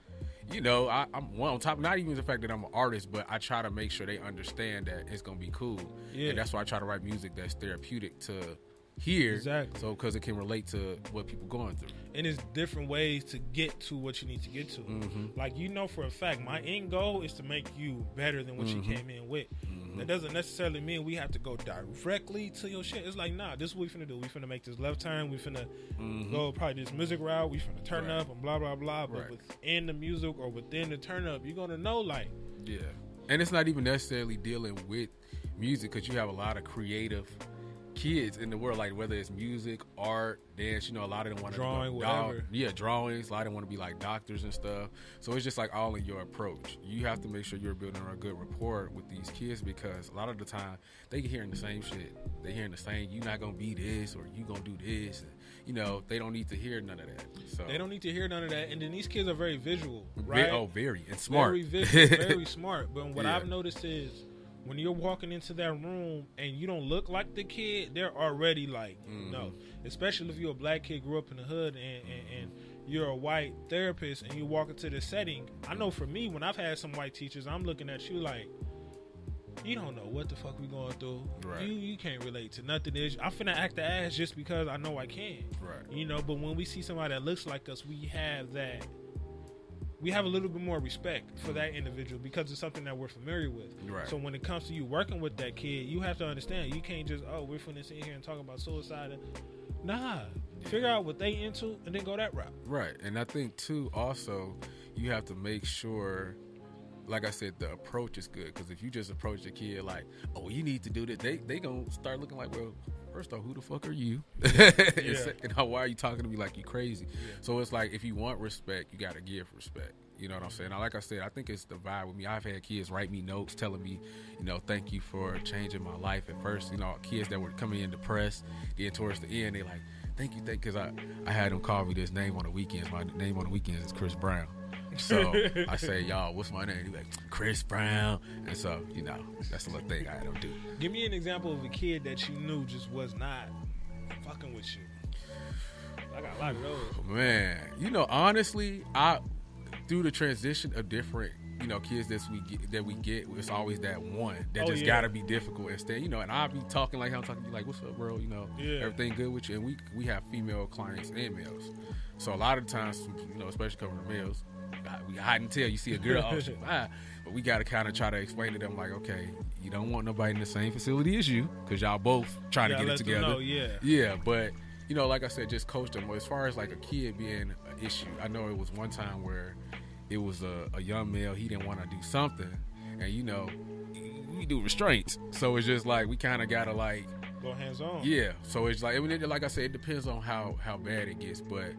Speaker 6: you know I, i'm one on top not even the fact that i'm an artist but i try to make sure they understand that it's gonna be cool
Speaker 5: Yeah.
Speaker 6: and that's why i try to write music that's therapeutic to hear
Speaker 5: Exactly.
Speaker 6: so because it can relate to what people going through
Speaker 5: And it's different ways to get to what you need to get to.
Speaker 6: Mm-hmm.
Speaker 5: Like you know for a fact, my end goal is to make you better than what
Speaker 6: Mm-hmm.
Speaker 5: you came in with. That doesn't necessarily mean we have to go directly to your shit. It's like, nah, this is what we finna do. We finna make this left turn. We finna go probably this music route. We finna turn
Speaker 6: Mm-hmm. Right.
Speaker 5: up and blah blah blah. But
Speaker 6: Right.
Speaker 5: within the music or within the turn up, you're gonna know like,
Speaker 6: Yeah, and it's not even necessarily dealing with music because you have a lot of creative kids in the world, like whether it's music, art, dance. You know, a lot of them want to
Speaker 5: Drawing, whatever.
Speaker 6: Yeah, drawings. A lot of them want to be like doctors and stuff. So it's just like all in your approach. You have to make sure you're building a good rapport with these kids because a lot of the time they hearing the same shit. They hearing the same. You're not gonna be this or you gonna do this. And, you know, they don't need to hear none of that. So
Speaker 5: they don't need to hear none of that. And then these kids are very visual, right?
Speaker 6: Oh, very and smart.
Speaker 5: Very visual, very [LAUGHS] smart. But what
Speaker 6: Yeah.
Speaker 5: I've noticed is when you're walking into that room and you don't look like the kid, they're already like,
Speaker 6: Mm-hmm.
Speaker 5: no. Especially if you're a black kid, grew up in the hood, and, and, and you're a white therapist, and you walk into this setting. I know for me, when I've had some white teachers, I'm looking at you like. You don't know what the fuck we going through.
Speaker 6: Right.
Speaker 5: You you can't relate to nothing. Is I'm finna act the ass just because I know I can.
Speaker 6: Right.
Speaker 5: You know, but when we see somebody that looks like us, we have that we have a little bit more respect for that individual because it's something that we're familiar with.
Speaker 6: Right.
Speaker 5: So when it comes to you working with that kid, you have to understand you can't just oh we're finna sit here and talk about suicide. Nah, figure out what they into and then go that route.
Speaker 6: Right. And I think too also you have to make sure like I said, the approach is good because if you just approach the kid like, "Oh, you need to do this," they they gonna start looking like, "Well, first off, who the fuck are you?" [LAUGHS] and second, why are you talking to me like you crazy? So it's like if you want respect, you got to give respect. You know what I'm saying? Now, like I said, I think it's the vibe with me. I've had kids write me notes telling me, you know, thank you for changing my life. At first, you know, kids that were coming in depressed, getting towards the end, they like, thank you, thank, because I I had them call me this name on the weekends. My name on the weekends is Chris Brown. So [LAUGHS] I say, y'all, what's my name? He like Chris Brown, and so you know that's the little thing I don't do.
Speaker 5: Give me an example of a kid that you knew just was not fucking with you. I got a lot of those.
Speaker 6: Oh, man, you know, honestly, I through the transition of different, you know, kids that we get, that we get, it's always that one that
Speaker 5: Oh,
Speaker 6: just
Speaker 5: yeah.
Speaker 6: gotta be difficult. Instead, you know, and I'll be talking like I'm talking to like, "What's up, bro?" You know,
Speaker 5: Yeah.
Speaker 6: everything good with you. And we we have female clients and males, so a lot of times, you know, especially covering the males, we hide and tell. You see a girl, oh, she fine. But we got to kind of try to explain to them, like, okay, you don't want nobody in the same facility as you, because y'all both trying to get it together.
Speaker 5: yeah.
Speaker 6: Yeah, but you know, like I said, just coach them. As far as like a kid being an issue, I know it was one time where it was a, a young male. He didn't want to do something, and you know, we do restraints. So it's just like we kind of gotta like,
Speaker 5: Go hands on.
Speaker 6: yeah. So it's like, it- like I said, it depends on how how bad it gets, but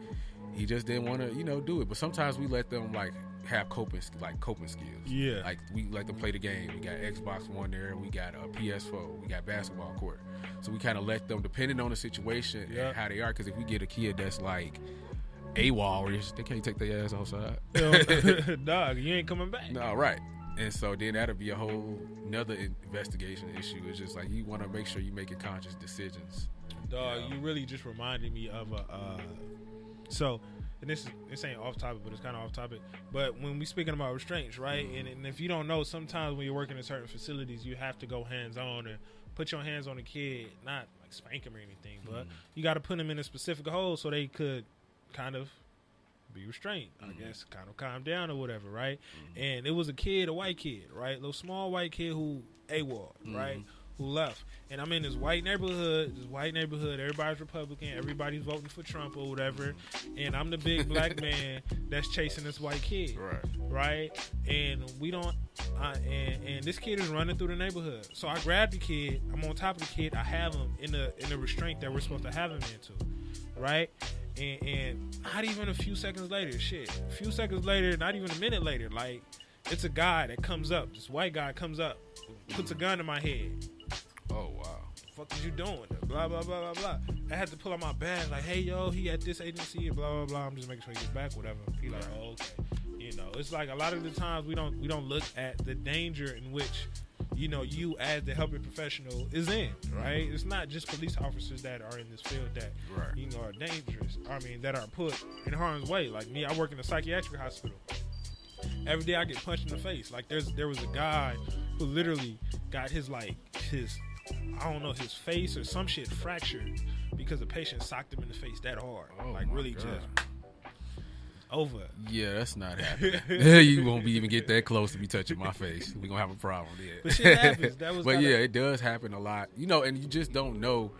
Speaker 6: he just didn't want to, you know, do it. But sometimes we let them like have coping like coping skills.
Speaker 5: Yeah.
Speaker 6: Like we let them play the game. We got Xbox One there. We got a PS4. We got basketball court. So we kind of let them, depending on the situation
Speaker 5: Yeah.
Speaker 6: and how they are. Because if we get a kid that's like AWOL, where they can't take their ass outside. [LAUGHS] [LAUGHS]
Speaker 5: Dog, you ain't coming back.
Speaker 6: No, right. And so then that'll be a whole another investigation issue. It's just like you want to make sure you're making conscious decisions.
Speaker 5: Dog,
Speaker 6: Yeah.
Speaker 5: you really just reminded me of a. Uh, so, and this is this ain't off topic, but it's kind of off topic. But when we speaking about restraints, right? And, and if you don't know, sometimes when you're working in certain facilities, you have to go hands on and put your hands on the kid, not like spank him or anything, but mm-hmm. you got to put them in a specific hole so they could kind of be restrained, I mm-hmm. guess, kind of calm down or whatever, right? Mm-hmm. And it was a kid, a white kid, right? little small white kid who AWOL, right? Who left. And I'm in this white neighborhood, this white neighborhood, everybody's Republican, everybody's voting for Trump or whatever. And I'm the big black [LAUGHS] man that's chasing this white kid.
Speaker 6: Right.
Speaker 5: Right? And we don't uh, and, and this kid is running through the neighborhood. So I grab the kid, I'm on top of the kid, I have him in the in the restraint that we're supposed to have him into. Right? And, and not even a few seconds later, shit. A few seconds later, not even a minute later, like it's a guy that comes up. This white guy comes up, puts a gun in my head. Fuck is you doing? Blah blah blah blah blah. I had to pull out my bag, like, hey yo, he at this agency, blah blah blah. I'm just making sure he gets back, whatever. He like, oh okay. You know, it's like a lot of the times we don't we don't look at the danger in which you know you as the helping professional is in. Right? It's not just police officers that are in this field that
Speaker 6: Right.
Speaker 5: you know are dangerous. I mean, that are put in harm's way. Like me, I work in a psychiatric hospital. Every day I get punched in the face. Like there's there was a guy who literally got his like his I don't know his face or some shit fractured because the patient socked him in the face that hard.
Speaker 6: Oh,
Speaker 5: like really
Speaker 6: God.
Speaker 5: just over.
Speaker 6: Yeah, that's not [LAUGHS] happening. [LAUGHS] you won't be even get that close to be touching my face. We gonna have a problem. Yeah.
Speaker 5: But shit happens. That [LAUGHS] was
Speaker 6: but yeah, it does happen a lot. You know, and you just don't know.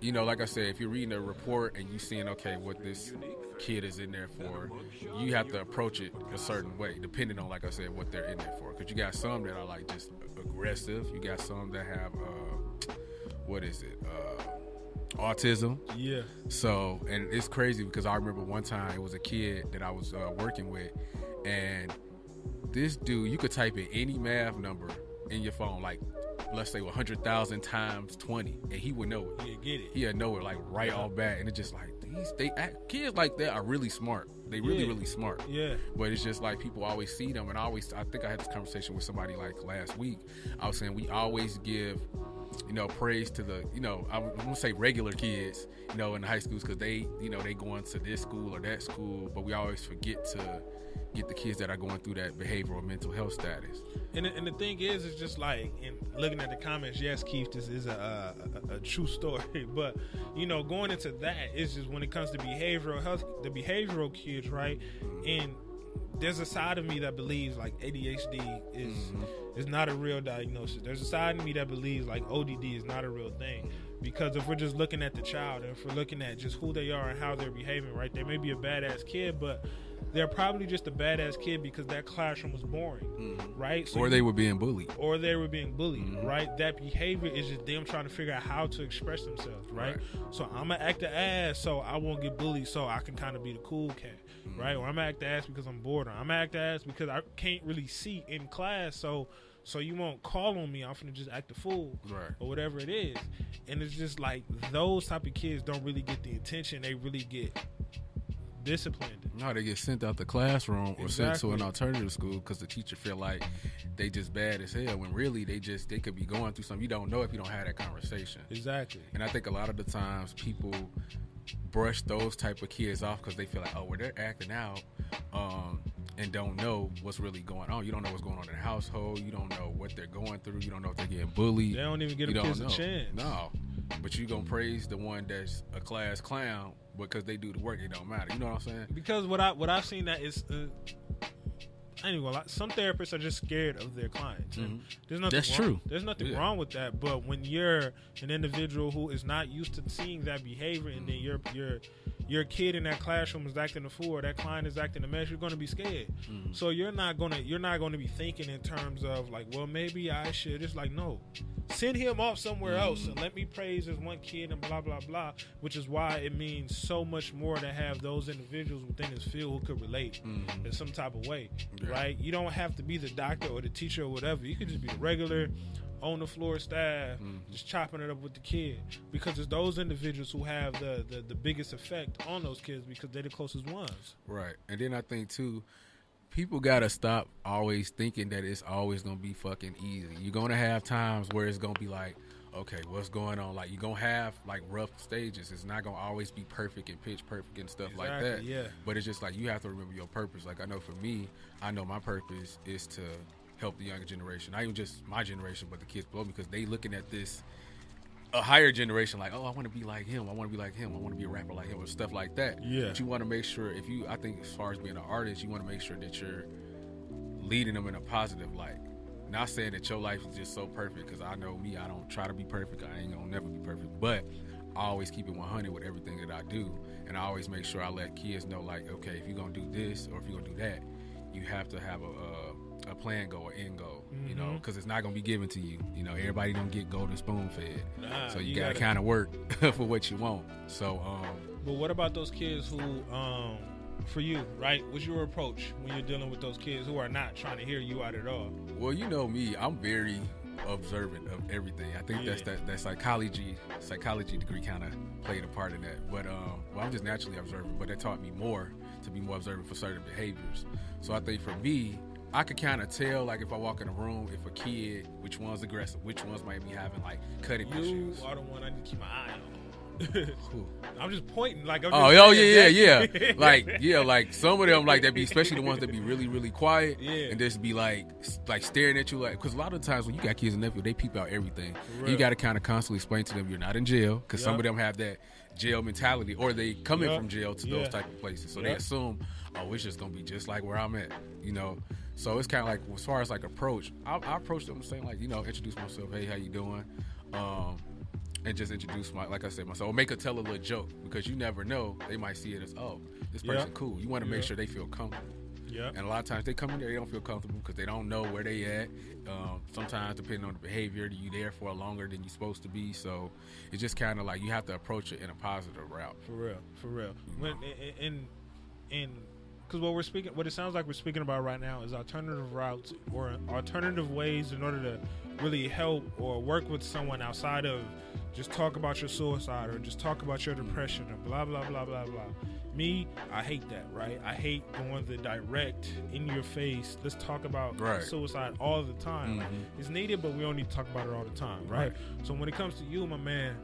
Speaker 6: You know, like I said, if you're reading a report and you seeing okay what this kid is in there for, you have to approach it a certain way, depending on, like I said, what they're in there for. Because you got some that are like just aggressive. You got some that have uh, what is it? Uh, autism.
Speaker 5: Yeah.
Speaker 6: So, and it's crazy because I remember one time it was a kid that I was uh, working with, and this dude, you could type in any math number in your phone, like let's say 100,000 times 20, and he would know it.
Speaker 5: Yeah, get it.
Speaker 6: He'd know it like right off bat, and it's just like these they act, kids like that are really smart. They really
Speaker 5: Yeah.
Speaker 6: really smart.
Speaker 5: Yeah.
Speaker 6: But it's just like people always see them, and I always I think I had this conversation with somebody like last week. I was saying we always give, you know, praise to the you know I won't say regular kids, you know, in the high schools because they you know they going to this school or that school, but we always forget to get the kids that are going through that behavioral mental health status.
Speaker 5: And the, and the thing is, it's just like, in looking at the comments, yes, Keith, this is a, a, a true [LAUGHS] story. But, you know, going into that, it's just when it comes to behavioral health, the behavioral kids, right? And there's a side of me that believes like ADHD is mm-hmm. is not a real diagnosis. There's a side of me that believes like ODD is not a real thing. Because if we're just looking at the child and if we're looking at just who they are and how they're behaving, right? They may be a badass kid, but they're probably just a badass kid because that classroom was boring, mm-hmm. right? So
Speaker 6: or they were being bullied.
Speaker 5: or they were being bullied, mm-hmm. right? That behavior is just them trying to figure out how to express themselves, right? So I'm gonna act the ass so I won't get bullied, so I can kind of be the cool cat, right? Or I'm gonna act ass because I'm bored, or I'm gonna act ass because I can't really see in class, so so you won't call on me. I'm gonna just act a fool,
Speaker 6: Right.
Speaker 5: or whatever it is. And it's just like those type of kids don't really get the attention; they really get disciplined.
Speaker 6: No, they get sent out the classroom or sent to an alternative school because the teacher feel like they just bad as hell. When really they just they could be going through something you don't know if you don't have that conversation.
Speaker 5: Exactly.
Speaker 6: And I think a lot of the times people brush those type of kids off because they feel like, oh, well, they're acting out, um, and don't know what's really going on. You don't know what's going on in their household. You don't know what they're going through. You don't know if they're getting bullied.
Speaker 5: They don't even get
Speaker 6: you don't
Speaker 5: kids a chance.
Speaker 6: No, but you gonna praise the one that's a class clown because they do the work. It don't matter. You know what I'm saying?
Speaker 5: because what I what I've seen that is uh, anyway, like, some therapists are just scared of their clients. And There's nothing
Speaker 6: Mm-hmm. That's
Speaker 5: wrong,
Speaker 6: true.
Speaker 5: There's nothing
Speaker 6: Yeah.
Speaker 5: wrong with that. But when you're an individual who is not used to seeing that behavior, and then your your your kid in that classroom is acting a fool, or that client is acting a mess, you're going to be scared.
Speaker 6: Mm-hmm.
Speaker 5: So you're not gonna you're not going to be thinking in terms of like, well, maybe I should. It's like no. Send him off somewhere else
Speaker 6: Mm-hmm.
Speaker 5: and let me praise this one kid and blah blah blah. Which is why it means so much more to have those individuals within his field who could relate in some type of way.
Speaker 6: Yeah.
Speaker 5: right? You don't have to be the doctor or the teacher or whatever. You could just be the regular on the floor staff,
Speaker 6: Mm-hmm.
Speaker 5: just chopping it up with the kid. Because it's those individuals who have the, the the biggest effect on those kids because they're the closest ones.
Speaker 6: Right. And then I think too, people gotta stop always thinking that it's always gonna be fucking easy. You're gonna have times where it's gonna be like, okay, what's going on? Like you're gonna have like rough stages. It's not gonna always be perfect and pitch perfect and stuff like that.
Speaker 5: Yeah.
Speaker 6: But it's just like you have to remember your purpose. Like I know for me, I know my purpose is to help the younger generation. Not even just my generation, but the kids below me because they looking at this a higher generation like, oh, I want to be like him. I want to be like him. I want to be a rapper like him or stuff like that.
Speaker 5: Yeah.
Speaker 6: But you want to make sure if you, I think as far as being an artist, you want to make sure that you're leading them in a positive light. Not saying that your life is just so perfect because I know me, I don't try to be perfect. I ain't gonna never be perfect, but I always keep it 100 with everything that I do, and I always make sure I let kids know like, okay, if you're gonna do this or if you're gonna do that, you have to have a a, a plan goal or end goal, you know, because it's not gonna be given to you. You know, everybody don't get golden spoon fed,
Speaker 5: Nah,
Speaker 6: so you,
Speaker 5: you
Speaker 6: gotta,
Speaker 5: gotta-
Speaker 6: kind of work [LAUGHS] for what you want. So, um,
Speaker 5: But what about those kids who, um, for you, right? What's your approach when you're dealing with those kids who are not trying to hear you out at all?
Speaker 6: Well, you know me, I'm very observant of everything. I think that's
Speaker 5: Yeah.
Speaker 6: that, that psychology psychology degree kind of played a part in that. But um, well, I'm just naturally observant, but that taught me more to be more observant for certain behaviors. So I think for me, I could kind of tell, like if I walk in a room, if a kid, which one's aggressive, which ones might be having like cutting
Speaker 5: You
Speaker 6: issues.
Speaker 5: are the one I need to keep my eye on. [LAUGHS] I'm just pointing like. I'm
Speaker 6: Oh, oh yeah, yeah, [LAUGHS] yeah. like yeah, like some of them like that be especially the ones that be really, really quiet
Speaker 5: Yeah.
Speaker 6: and just be like like staring at you like because a lot of times when you got kids and nephews they peep out everything. You got to kind of constantly explain to them you're not in jail because some of them have that jail mentality or they come in from jail to those type of places so they assume oh it's just gonna be just like where I'm at, you know. So it's kind of like as far as like approach, I, I approach them saying like you know introduce myself, hey how you doing, um, and just introduce my like I said myself or make a tell a little joke because you never know they might see it as oh this
Speaker 5: Yeah.
Speaker 6: person cool. You want to make sure they feel comfortable.
Speaker 5: Yeah.
Speaker 6: And a lot of times they come in there, they don't feel comfortable because they don't know where they at. Um, sometimes, depending on the behavior, you there for longer than you're supposed to be. So it's just kind of like you have to approach it in a positive route.
Speaker 5: For real, for real. When in in because what we're speaking, what it sounds like we're speaking about right now is alternative routes or alternative ways in order to really help or work with someone outside of just talk about your suicide or just talk about your depression or blah blah blah blah blah. Me, I hate that, right? I hate going the direct in your face. Let's talk about
Speaker 6: Right.
Speaker 5: suicide all the time. Like,
Speaker 6: Mhm.
Speaker 5: it's needed, but we don't need to talk about it all the time, right?
Speaker 6: Right.
Speaker 5: So when it comes to you, my man,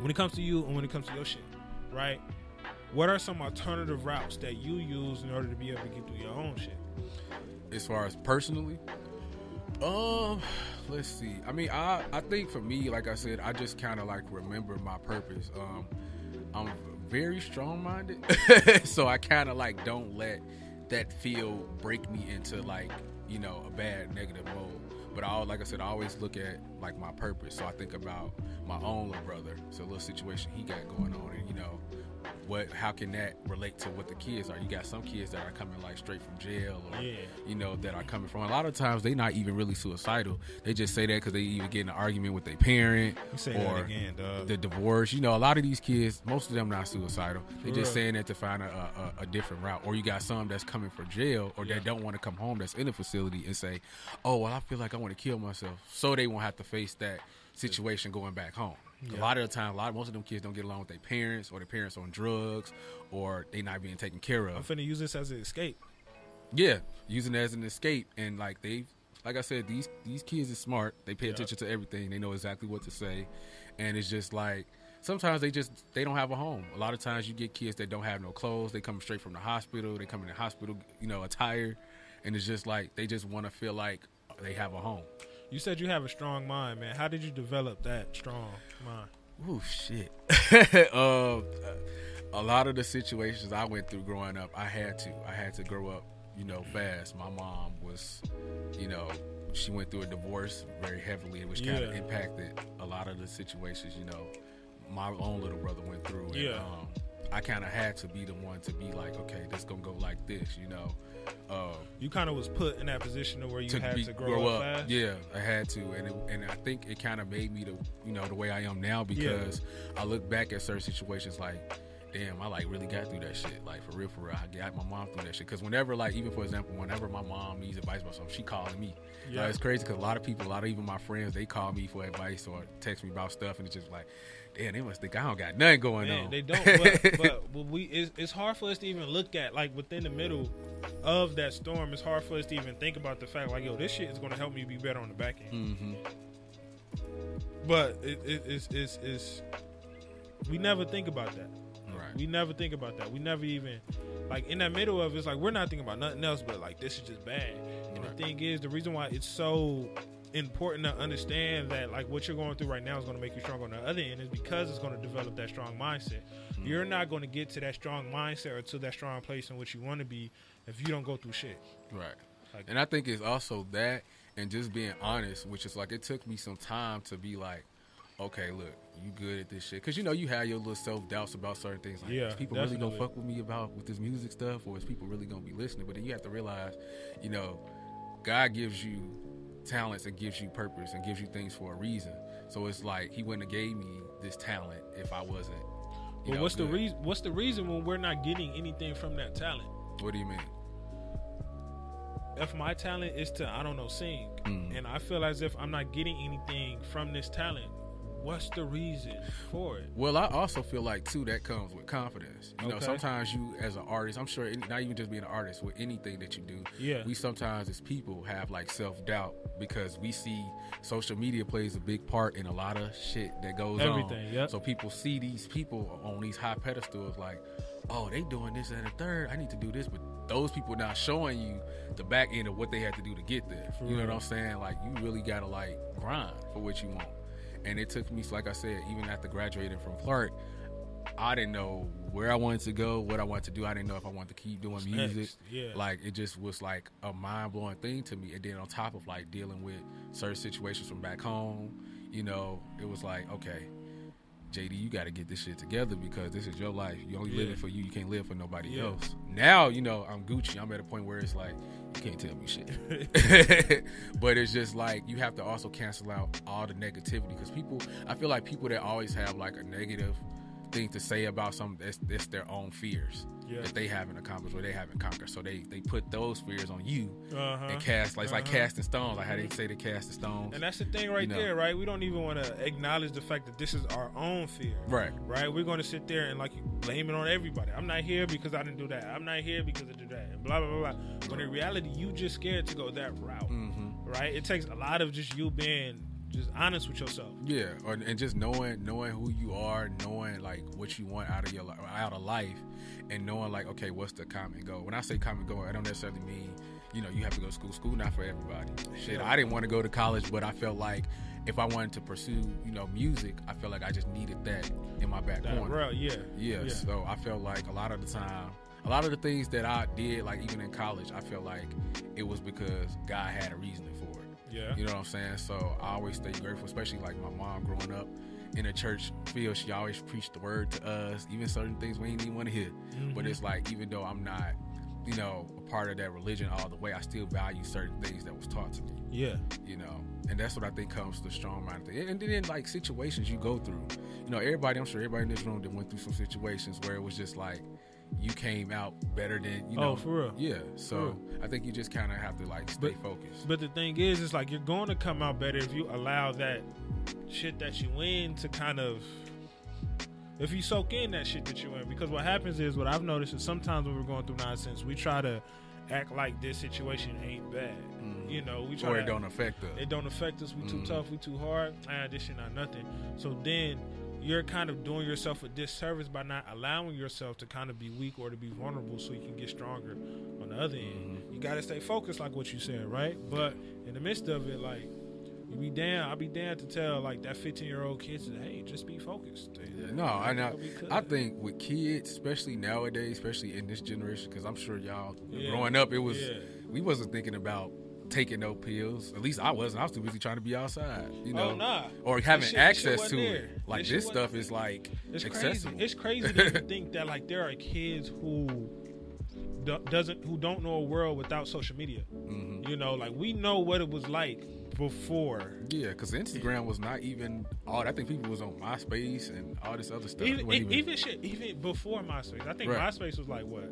Speaker 5: when it comes to you and when it comes to your shit, right? What are some alternative routes that you use in order to be able to get through your own shit?
Speaker 6: As far as personally, um, let's see. I mean, I I think for me, like I said, I just kind of like remember my purpose. Um, I'm very strong minded, [LAUGHS] so I kind of like don't let that feel break me into like you know a bad negative mode. But I, like I said, I always look at like my purpose. So I think about my own little brother. A little situation he got going on, and you know, what how can that relate to what the kids are? You got some kids that are coming like straight from jail, or
Speaker 5: Yeah.
Speaker 6: you know, that are coming from. A lot of times they're not even really suicidal. They just say that because they even get in an argument with their parent or
Speaker 5: that again,
Speaker 6: the divorce. You know, a lot of these kids, most of them not suicidal. They
Speaker 5: For
Speaker 6: just saying that to find a, a, a different route. Or you got some that's coming for jail or
Speaker 5: Yeah.
Speaker 6: that don't want to come home that's in the facility and say, "Oh, well, I feel like I want to kill myself," so they won't have to face that situation going back home. A lot of the time, a lot most of them kids don't get along with their parents, or their parents on drugs, or they not being taken care of.
Speaker 5: I'm finna use this as an escape.
Speaker 6: Yeah, using it as an escape, and like they, like I said, these these kids are smart. They pay
Speaker 5: Yeah.
Speaker 6: attention to everything. They know exactly what to say, and it's just like sometimes they just they don't have a home. A lot of times you get kids that don't have no clothes. They come straight from the hospital. They come in the hospital, you know, attire, and it's just like they just want to feel like they have a home.
Speaker 5: You said you have a strong mind, man. How did you develop that strong mind?
Speaker 6: Oh shit. uh, [LAUGHS] a lot of the situations I went through growing up, I had to. I had to grow up, you know, fast. My mom was, you know, she went through a divorce very heavily, which kind of
Speaker 5: Yeah.
Speaker 6: impacted a lot of the situations, you know, my own little brother went through. And,
Speaker 5: Yeah.
Speaker 6: um, I kind of had to be the one to be like, okay, this gonna go like this, you know. Uh,
Speaker 5: You kind of was put in that position to where you
Speaker 6: to
Speaker 5: had
Speaker 6: be,
Speaker 5: to grow, up, fast.
Speaker 6: Yeah, I had to, and it, and I think it kind of made me the you know the way I am now because I look back at certain situations like, damn, I like really got through that shit. Like for real, for real, I got my mom through that shit. Because whenever, like, even for example, whenever my mom needs advice about something, she calling me.
Speaker 5: Yeah.
Speaker 6: Like, it's crazy because a lot of people, a lot of even my friends, they call me for advice or text me about stuff, and it's just like, damn, they must think I don't got nothing going
Speaker 5: Man,
Speaker 6: on.
Speaker 5: they don't. But, [LAUGHS] but, but we, it's, it's hard for us to even look at like within the middle of that storm. It's hard for us to even think about the fact like, yo, this shit is gonna help me be better on the back end.
Speaker 6: hmm
Speaker 5: But it, it, it's, it's, it's, we never think about that.
Speaker 6: Right.
Speaker 5: We never think about that. We never even like in that middle of it, it's like we're not thinking about nothing else but like this is just bad. And
Speaker 6: Right.
Speaker 5: the thing is, the reason why it's so important to understand that like what you're going through right now is going to make you stronger on the other end is because it's going to develop that strong mindset.
Speaker 6: Mm-hmm.
Speaker 5: You're not going to get to that strong mindset or to that strong place in which you want to be if you don't go through shit.
Speaker 6: Right.
Speaker 5: Like-
Speaker 6: and I think it's also that and just being honest, which is like it took me some time to be like, okay, look, you good at this shit. Because you know, you have your little self doubts about certain things. Like,
Speaker 5: Yeah,
Speaker 6: is people really
Speaker 5: definitely.
Speaker 6: gonna fuck with me about with this music stuff, or is people really gonna be listening? But then you have to realize, you know, God gives you talents and gives you purpose and gives you things for a reason. So it's like He wouldn't have gave me this talent if I wasn't.
Speaker 5: But
Speaker 6: know,
Speaker 5: what's the reason? What's the reason when we're not getting anything from that talent?
Speaker 6: What do you mean?
Speaker 5: if my talent is to I don't know sing,
Speaker 6: Mm.
Speaker 5: and I feel as if I'm not getting anything from this talent, what's the reason for it?
Speaker 6: Well, I also feel like too that comes with confidence. You know, sometimes you as an artist, I'm sure not even just being an artist with anything that you do.
Speaker 5: Yeah.
Speaker 6: We sometimes as people have like self doubt because we see social media plays a big part in a lot of shit that goes on.
Speaker 5: Everything, yep.
Speaker 6: So people see these people on these high pedestals like, oh, they doing this and a third. I need to do this, but those people not showing you the back end of what they had to do to get there. you know what I'm saying? Like you really gotta like grind for what you want. And it took me, like I said, even after graduating from Clark, I didn't know where I wanted to go, what I wanted to do. I didn't know if I wanted to keep doing music.
Speaker 5: Yeah.
Speaker 6: Like it just was like a mind blowing thing to me. And then on top of like dealing with certain situations from back home, you know, it was like, okay, JD, you got to get this shit together because this is your life. You only
Speaker 5: Yeah.
Speaker 6: living for you. You can't live for nobody
Speaker 5: Yeah.
Speaker 6: else. Now, you know, I'm Gucci. I'm at a point where it's like, can't tell me shit. [LAUGHS] [LAUGHS] but it's just like you have to also cancel out all the negativity because people, I feel like people that always have like a negative thing to say about something, that's, that's their own fears
Speaker 5: Yeah.
Speaker 6: that they haven't accomplished or they haven't conquered. So they they put those fears on you
Speaker 5: Uh-huh.
Speaker 6: and cast like like
Speaker 5: Uh-huh.
Speaker 6: casting stones, like how they say they cast the stones.
Speaker 5: And that's the thing right
Speaker 6: You know.
Speaker 5: there, right? We don't even want to acknowledge the fact that this is our own fear.
Speaker 6: Right.
Speaker 5: Right? We're going to sit there and like blame it on everybody. I'm not here because I didn't do that. I'm not here because I did that. And blah, blah, blah, blah. When in reality, you just scared to go that route.
Speaker 6: Mm-hmm.
Speaker 5: Right? It takes a lot of just you being just honest with yourself.
Speaker 6: Yeah, or, and just knowing knowing who you are, knowing like what you want out of your out of life, and knowing like okay, what's the common goal? When I say common goal, I don't necessarily mean you know you have to go to school. School not for everybody. Shit, I didn't want to go to college, but I felt like if I wanted to pursue you know music, I felt like I just needed that in my back
Speaker 5: That
Speaker 6: corner.
Speaker 5: route, yeah.
Speaker 6: Yeah, so I felt like a lot of the time, a lot of the things that I did, like even in college, I felt like it was because God had a reasoning for it.
Speaker 5: Yeah.
Speaker 6: You know what I'm saying? So I always stay grateful, especially like my mom growing up in a church field. She always preached the word to us, even certain things we didn't even want to hear. But mm-hmm. it's like, even though I'm not, you know, a part of that religion all the way, I still value certain things that was taught to me
Speaker 5: Yeah.
Speaker 6: you know and that's what i think comes to the strong mind thing and then like situations you go through you know everybody i'm sure everybody in this room that went through some situations where it was just like you came out better than you know.
Speaker 5: Oh,
Speaker 6: know
Speaker 5: for real.
Speaker 6: yeah so
Speaker 5: real.
Speaker 6: i think you just kind of have to like stay
Speaker 5: But-
Speaker 6: focused
Speaker 5: But the thing is, it's like you're going to come out better if you allow that shit that you in to kind of. If you soak in that shit that you in, because what happens is what I've noticed is sometimes when we're going through nonsense, we try to act like this situation ain't bad. You know, we try
Speaker 6: or
Speaker 5: to
Speaker 6: it don't affect us
Speaker 5: it don't affect us. We too tough. We too hard. Ah, this shit not nothing. So then you're kind of doing yourself a disservice by not allowing yourself to kind of be weak or to be vulnerable, so you can get stronger on the other end. Mm-hmm. You got to stay focused, like what you said, right? But in the midst of it, like you be down. I'll be down to tell like that 15 year old kid, hey, just be focused.
Speaker 6: no i know
Speaker 5: It'll be good.
Speaker 6: i think with kids especially nowadays especially in this generation because i'm sure y'all
Speaker 5: Yeah.
Speaker 6: growing up it was
Speaker 5: Yeah.
Speaker 6: we wasn't thinking about taking no pills at least i wasn't i was too busy trying to be outside you know
Speaker 5: Oh, nah.
Speaker 6: or having
Speaker 5: shit-
Speaker 6: access to
Speaker 5: there.
Speaker 6: it like this stuff is like
Speaker 5: It's crazy.
Speaker 6: accessible
Speaker 5: It's crazy to think that like there are kids who do- doesn't who don't know a world without social media.
Speaker 6: Mm-hmm.
Speaker 5: You know, like we know what it was like before.
Speaker 6: Yeah, because Instagram was not even all. I think people was on MySpace and all this other stuff.
Speaker 5: Even, e- even shit, even before MySpace. I think
Speaker 6: Right.
Speaker 5: MySpace was like what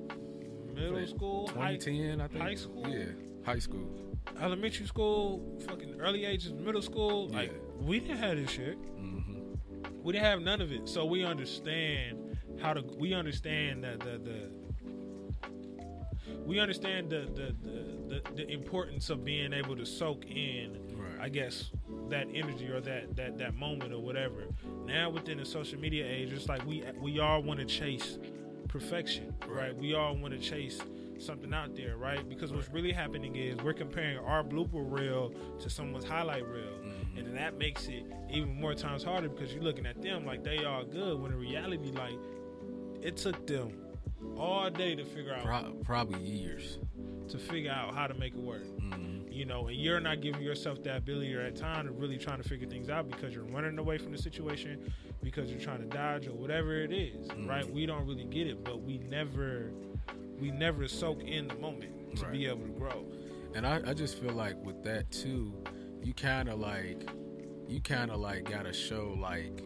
Speaker 5: middle school, high,
Speaker 6: 2010, I think.
Speaker 5: high school,
Speaker 6: Yeah, high school.
Speaker 5: Elementary school, fucking early ages, middle school. Like
Speaker 6: Yeah.
Speaker 5: we didn't have this shit.
Speaker 6: Mm-hmm.
Speaker 5: We didn't have none of it. So we understand how to. We understand that the the. We understand the the, the, the the importance of being able to soak in,
Speaker 6: Right.
Speaker 5: I guess, that energy or that, that that moment or whatever. Now within the social media age, it's like we we all want to chase perfection, right? We all want to chase something out there, right? Because what's really happening is we're comparing our blooper reel to someone's highlight reel,
Speaker 6: Mm-hmm.
Speaker 5: and then that makes it even more times harder because you're looking at them like they are good when in reality, like it took them all day to figure out
Speaker 6: Pro- probably years.
Speaker 5: to figure out how to make it work.
Speaker 6: Mm-hmm.
Speaker 5: You know, and you're not giving yourself that ability or that time to really trying to figure things out because you're running away from the situation, because you're trying to dodge or whatever it is,
Speaker 6: Mm-hmm.
Speaker 5: right? We don't really get it, but we never, we never soak in the moment to be able to grow.
Speaker 6: And I, I just feel like with that too, you kind of like, you kind of like gotta show like,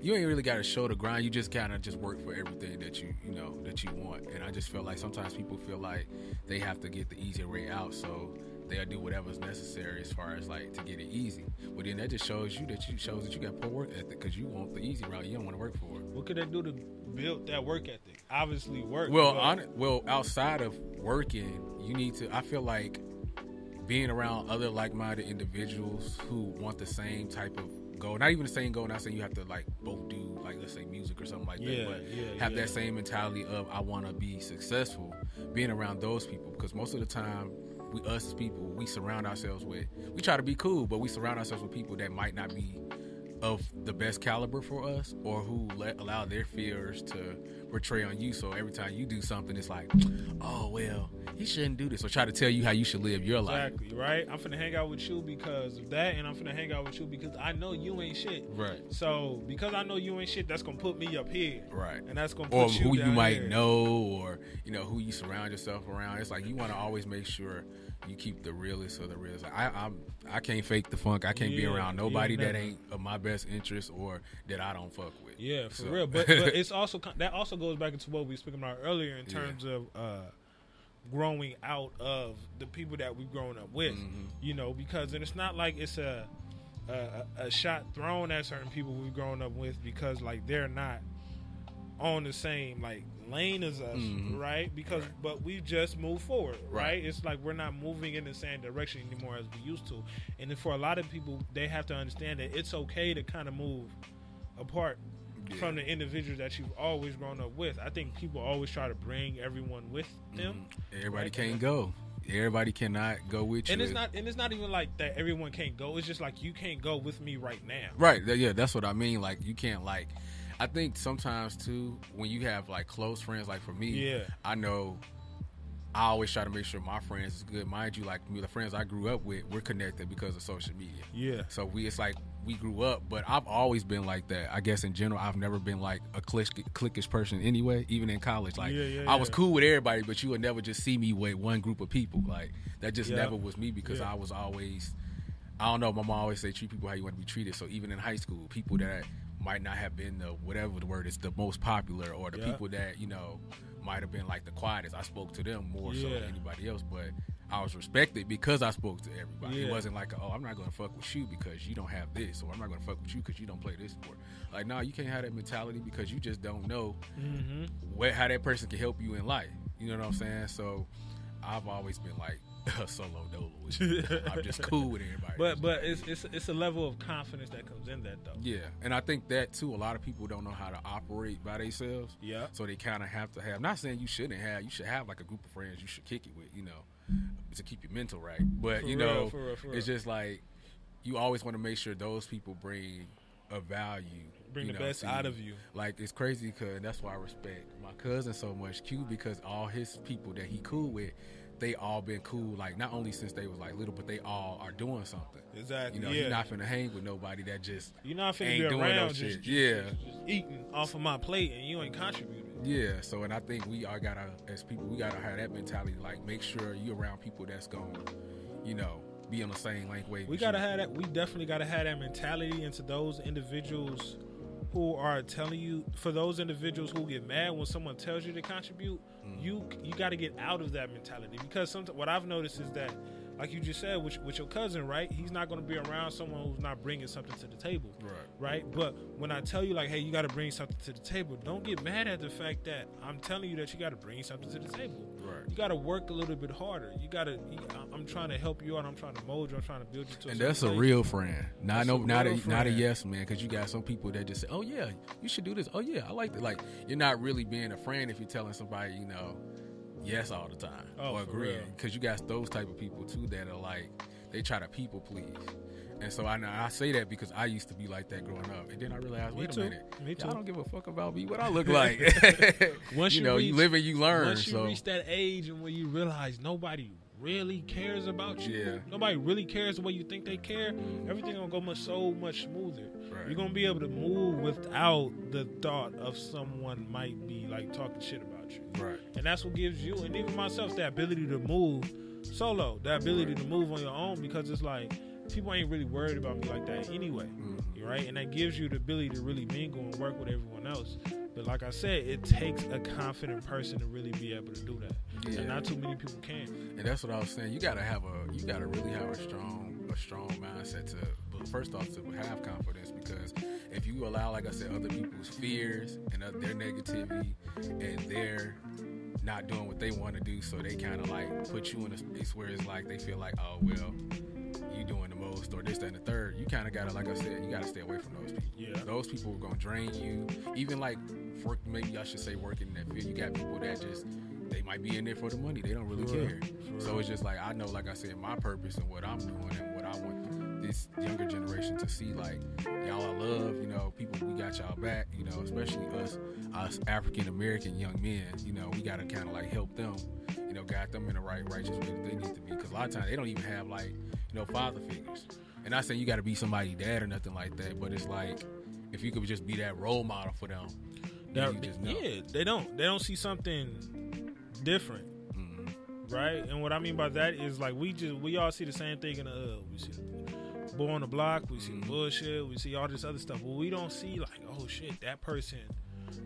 Speaker 6: you ain't really gotta show the grind. You just kind of just work for everything that you you know that you want. And I just feel like sometimes people feel like they have to get the easier way out, so they'll do whatever's necessary as far as like to get it easy. But then that just shows you that you shows that you got poor work ethic because you want the easy route. You don't want to work for it.
Speaker 5: What could they do to build that work ethic? Obviously, work.
Speaker 6: Well, on, well, outside of working, you need to. I feel like being around other like-minded individuals who want the same type of goal. Not even the same goal. Not saying you have to like both do like let's say music or something like
Speaker 5: Yeah,
Speaker 6: that, but
Speaker 5: yeah,
Speaker 6: have
Speaker 5: yeah.
Speaker 6: that same mentality of I want to be successful. Being around those people because most of the time. We, us as people, we surround ourselves with. We try to be cool, but we surround ourselves with people that might not be of the best caliber for us or who let allow their fears to portray on you so every time you do something it's like [SNIFFS] oh well he shouldn't do this or try to tell you how you should live your life
Speaker 5: Exactly, right? I'm finna hang out with you because of that, and I'm finna hang out with you because I know you ain't shit.
Speaker 6: right
Speaker 5: So, because I know you ain't shit, that's gonna put me up here.
Speaker 6: right
Speaker 5: And that's gonna put
Speaker 6: or
Speaker 5: you
Speaker 6: who you might
Speaker 5: here.
Speaker 6: know or you know who you surround yourself around it's like you want to always make sure you keep the realest of the realest I, I'm I can't fake the funk I can't be
Speaker 5: Yeah,
Speaker 6: around
Speaker 5: yeah,
Speaker 6: nobody that ain't of my best interest or that I don't fuck with
Speaker 5: Yeah, for
Speaker 6: So-
Speaker 5: real. But, but it's [LAUGHS] also that also goes back into what we were speaking about earlier in
Speaker 6: Yeah.
Speaker 5: terms of uh, growing out of the people that we've grown up with.
Speaker 6: Mm-hmm.
Speaker 5: You know, because and it's not like it's a, a a shot thrown at certain people we've grown up with because like they're not on the same like lane as us,
Speaker 6: Mhm.
Speaker 5: right? Because but we just move forward, right?
Speaker 6: Right.
Speaker 5: It's like we're not moving in the same direction anymore as we used to. And then for a lot of people, they have to understand that it's okay to kind of move apart
Speaker 6: Yeah.
Speaker 5: from the individuals that you've always grown up with. I think people always try to bring everyone with them.
Speaker 6: everybody
Speaker 5: Right.
Speaker 6: can't go everybody cannot go with you
Speaker 5: And it's not and it's not even like that everyone can't go. It's just like you can't go with me right now.
Speaker 6: Right. Yeah, that's what I mean. Like you can't like. I think sometimes too when you have like close friends. Like for me,
Speaker 5: Yeah.
Speaker 6: I know. I always try to make sure my friends is good. Mind you, like me, the friends I grew up with, we're connected because of social media.
Speaker 5: Yeah.
Speaker 6: So we, it's like we grew up, but I've always been like that. I guess in general, I've never been like a click, clickish person anyway. Even in college, like
Speaker 5: Yeah, yeah,
Speaker 6: I was
Speaker 5: yeah.
Speaker 6: cool with everybody, but you would never just see me with one group of people. Like that just never was me because. I was always I don't know. My mom always say treat people how you want to be treated. So even in high school, people that might not have been the whatever the word is the most popular, or the
Speaker 5: Yeah.
Speaker 6: people that you know might have been like the quietest. I spoke to them more so than anybody else, but I was respected because I spoke to everybody.
Speaker 5: Yeah.
Speaker 6: It wasn't like, oh, I'm not going to fuck with you because you don't have this, or I'm not going to fuck with you because you don't play this sport. Like, no, you can't have that mentality because you just don't know
Speaker 5: Mm-hmm.
Speaker 6: what how that person can help you in life. You know what I'm saying? So I've always been like [LAUGHS] solo dolo. [LAUGHS] I'm just cool with everybody.
Speaker 5: But but it's it's it's a level of confidence that comes in that though.
Speaker 6: yeah, and I think that too. A lot of people don't know how to operate by themselves.
Speaker 5: Yeah.
Speaker 6: So they kind of have to have. Not saying you shouldn't have. You should have like a group of friends you should kick it with. You know, to keep your mental right. But
Speaker 5: For
Speaker 6: you
Speaker 5: real,
Speaker 6: know,
Speaker 5: for real, for
Speaker 6: it's just like you always want to make sure those people bring a value.
Speaker 5: Bring the
Speaker 6: know,
Speaker 5: best out of you.
Speaker 6: Like it's crazy because that's why I respect my cousin so much. Q because all his people that he cool with, they all been cool. Like not only since they was like little, but they all are doing something.
Speaker 5: Exactly.
Speaker 6: You know,
Speaker 5: yeah.
Speaker 6: you're not finna hang with nobody that just
Speaker 5: You're not finna
Speaker 6: ain't
Speaker 5: be
Speaker 6: doing
Speaker 5: around
Speaker 6: no
Speaker 5: just,
Speaker 6: shit.
Speaker 5: just,
Speaker 6: Yeah.
Speaker 5: just, just eating off of my plate and you ain't contributing.
Speaker 6: Yeah, so and I think we all gotta, as people, we gotta have that mentality. Like, make sure you around people that's gonna, you know, be on the same length wave.
Speaker 5: We gotta
Speaker 6: you.
Speaker 5: have that. We definitely gotta have that mentality into those individuals who are telling you. For those individuals who get mad when someone tells you to contribute,
Speaker 6: Mm.
Speaker 5: you you got to get out of that mentality because sometimes what I've noticed is that, like you just said, with, with your cousin, right? He's not gonna be around someone who's not bringing something to the table,
Speaker 6: Right.
Speaker 5: right? But when I tell you like, hey, you got to bring something to the table, don't get mad at the fact that I'm telling you that you got to bring something to the table. You got to work a little bit harder. You got to. I'm trying to help you out. I'm trying to mold you. I'm trying to build you to.
Speaker 6: And
Speaker 5: a
Speaker 6: that's a
Speaker 5: place.
Speaker 6: real friend, not
Speaker 5: That's
Speaker 6: no,
Speaker 5: a
Speaker 6: not a
Speaker 5: real
Speaker 6: not a yes man. Because you got some people that just say, "Oh yeah, you should do this." Oh yeah, I like it. Like you're not really being a friend if you're telling somebody, you know, yes all the time
Speaker 5: Oh,
Speaker 6: or agreeing. Because you got those type of people too that are like they try to people please. And so I know I say that because I used to be like that growing up, and then I realized, wait a minute,
Speaker 5: Me too.
Speaker 6: don't give a fuck about me, what I look [LAUGHS] like. [LAUGHS]
Speaker 5: Once
Speaker 6: you,
Speaker 5: you
Speaker 6: know, you live and you learn.
Speaker 5: Once you
Speaker 6: so
Speaker 5: reach that age and when you realize nobody really cares about you,
Speaker 6: Yeah.
Speaker 5: nobody really cares the way you think they care, mm-hmm. everything gonna go much so much smoother.
Speaker 6: Right.
Speaker 5: You're gonna be able to move without the thought of someone might be like talking shit about you.
Speaker 6: right,
Speaker 5: And that's what gives you and even myself the ability to move solo, the ability to move on your own because it's like people ain't really worried about me like that anyway.
Speaker 6: Mm-hmm.
Speaker 5: Right? And that gives you the ability to really mingle and work with everyone else. But like I said, it takes a confident person to really be able to do that,
Speaker 6: Yeah.
Speaker 5: and not too many people can.
Speaker 6: And that's what I was saying. You gotta have a, you gotta really have a strong, a strong mindset to, but first off, to have confidence because if you allow, like I said, other people's fears and their negativity and their not doing what they want to do, so they kind of like put you in a space where it's like they feel like, oh well, you doing the most or this, that, and the third. You kind of gotta, like I said, you gotta stay away from those people.
Speaker 5: Yeah.
Speaker 6: Those people are gonna drain you. Even like work, maybe I should say working in that field. You got people that just they might be in there for the money. They don't really
Speaker 5: real.
Speaker 6: care.
Speaker 5: For
Speaker 6: So it's just like I know, like I said, my purpose and what I'm doing and what I want this younger generation to see. Like y'all, I love. You know, people, we got y'all back. You know, especially us, us African American young men. You know, we gotta kind of like help them. You know, guide them in the right righteous way that they need to be. Because a lot of times they don't even have like you know father figures. And I say you got to be somebody dad or nothing like that, but it's like if you could just be that role model for them.
Speaker 5: That-
Speaker 6: you just know.
Speaker 5: yeah, they don't. They don't see something different,
Speaker 6: Mm-hmm.
Speaker 5: right? And what I mean by that is like we just we all see the same thing in the hood. We see the boy on the block. We see
Speaker 6: Mm-hmm.
Speaker 5: bullshit. We see all this other stuff. But we don't see like, oh shit, that person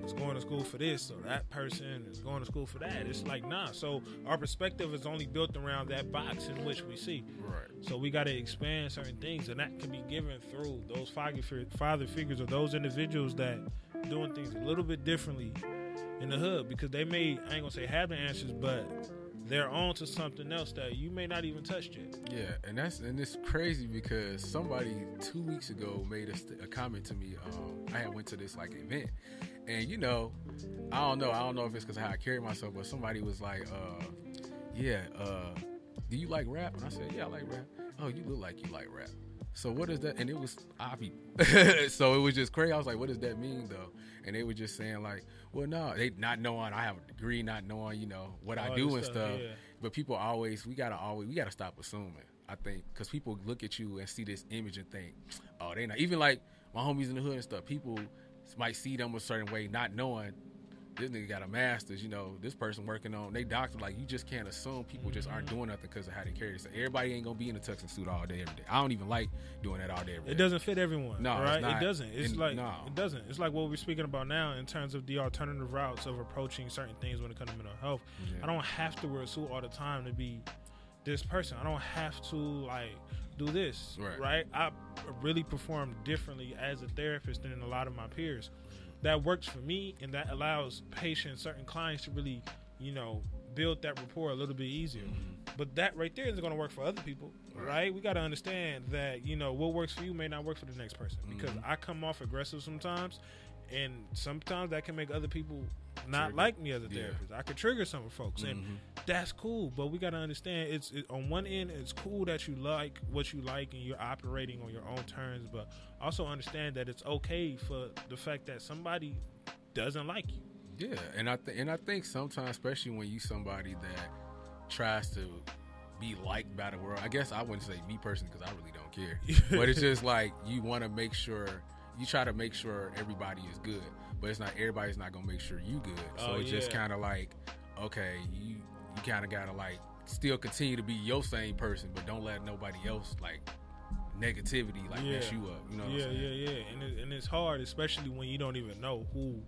Speaker 5: is going to school for this or that person is going to school for that. It's like nah. So our perspective is only built around that box in which we see.
Speaker 6: Right.
Speaker 5: So we got to expand certain things, and that can be given through those father figures or those individuals that doing things a little bit differently in the hood because they may I ain't gonna say have the answers, but they're on to something else that you may not even touch yet.
Speaker 6: Yeah, and that's and it's crazy because somebody two weeks ago made a, a comment to me. Um, I had went to this like event, and you know, I don't know, I don't know if it's because how I carry myself, but somebody was like, uh, "Yeah, uh, do you like rap?" And I said, "Yeah, I like rap." Oh, you look like you like rap. So what is that? And it was [LAUGHS] Avi. [LAUGHS] so it was just crazy. I was like, what does that mean though? And they were just saying like, well, no, they not knowing I have a degree, not knowing you know what I do and
Speaker 5: stuff,
Speaker 6: stuff.
Speaker 5: yeah.
Speaker 6: But people always, we gotta always, we gotta stop assuming. I think because people look at you and see this image and think, oh, they not even like my homies in the hood and stuff. People might see them a certain way, not knowing this nigga got a master's. You know, this person working on they doctor. Like you just can't assume people just aren't doing nothing because of how they carry So Everybody ain't gonna be in a tux and suit all day every day. I don't even like doing that all day every day.
Speaker 5: It doesn't fit everyone.
Speaker 6: No,
Speaker 5: right?
Speaker 6: not.
Speaker 5: It doesn't. It's
Speaker 6: And-
Speaker 5: like
Speaker 6: no.
Speaker 5: it doesn't. It's like what we're speaking about now in terms of the alternative routes of approaching certain things when it comes to mental health.
Speaker 6: Yeah.
Speaker 5: I don't have to wear a suit all the time to be this person. I don't have to like do this.
Speaker 6: Right.
Speaker 5: I really perform differently as a therapist than a lot of my peers. That works for me, and that allows patients, certain clients, to really, you know, build that rapport a little bit easier. Mm-hmm. But that right there isn't going to work for other people, right? We got to understand that you know what works for you may not work for the next person because mm-hmm. I come off aggressive sometimes, and sometimes that can make other people not
Speaker 6: Trigger.
Speaker 5: like me as a
Speaker 6: Yeah.
Speaker 5: therapist. I could trigger some of folks, and mm-hmm. that's cool. But we got to understand it's it, on one end, it's cool that you like what you like and you're operating on your own terms, but also understand that it's okay for the fact that somebody doesn't like you.
Speaker 6: Yeah, and I th- and I think sometimes, especially when you somebody that tries to be liked by the world. I guess I wouldn't say me personally because I really don't care, [LAUGHS] but it's just like you want to make sure you try to make sure everybody is good, but it's not everybody's not gonna make sure you good. So
Speaker 5: Oh,
Speaker 6: it's just kind of like okay, you you kind of gotta like still continue to be your same person, but don't let nobody else like negativity like mess you up. You know? What
Speaker 5: yeah,
Speaker 6: I'm saying?
Speaker 5: yeah, yeah. And it, and it's hard, especially when you don't even know who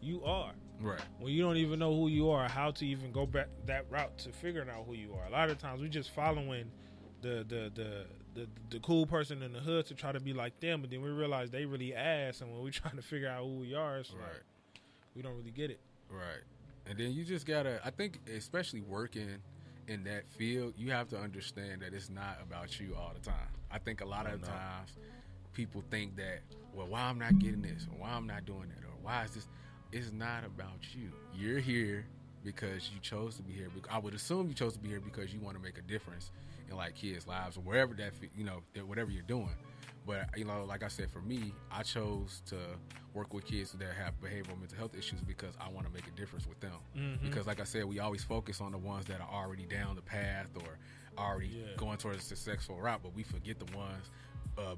Speaker 5: you are.
Speaker 6: Right.
Speaker 5: When you don't even know who you are, how to even go back that route to figuring out who you are. A lot of times we're just following the the the the, the cool person in the hood to try to be like them, but then we realize they really ass, and when we're [LAUGHS] trying to figure out who we are, it's
Speaker 6: Right.
Speaker 5: like we don't really get it.
Speaker 6: Right. And then you just gotta I think especially working in that field, you have to understand that it's not about you all the time. I think a lot of times people think that, well, why I'm not getting this, or why I'm not doing that, or why is this it's not about you. You're here because you chose to be here. I would assume you chose to be here because you want to make a difference in like kids' lives or wherever that you know that whatever you're doing. But you know, like I said, for me, I chose to work with kids that have behavioral mental health issues because I want to make a difference with them. Because, like I said, we always focus on the ones that are already down the path or already
Speaker 5: Yeah.
Speaker 6: going towards a successful route, but we forget the ones, uh,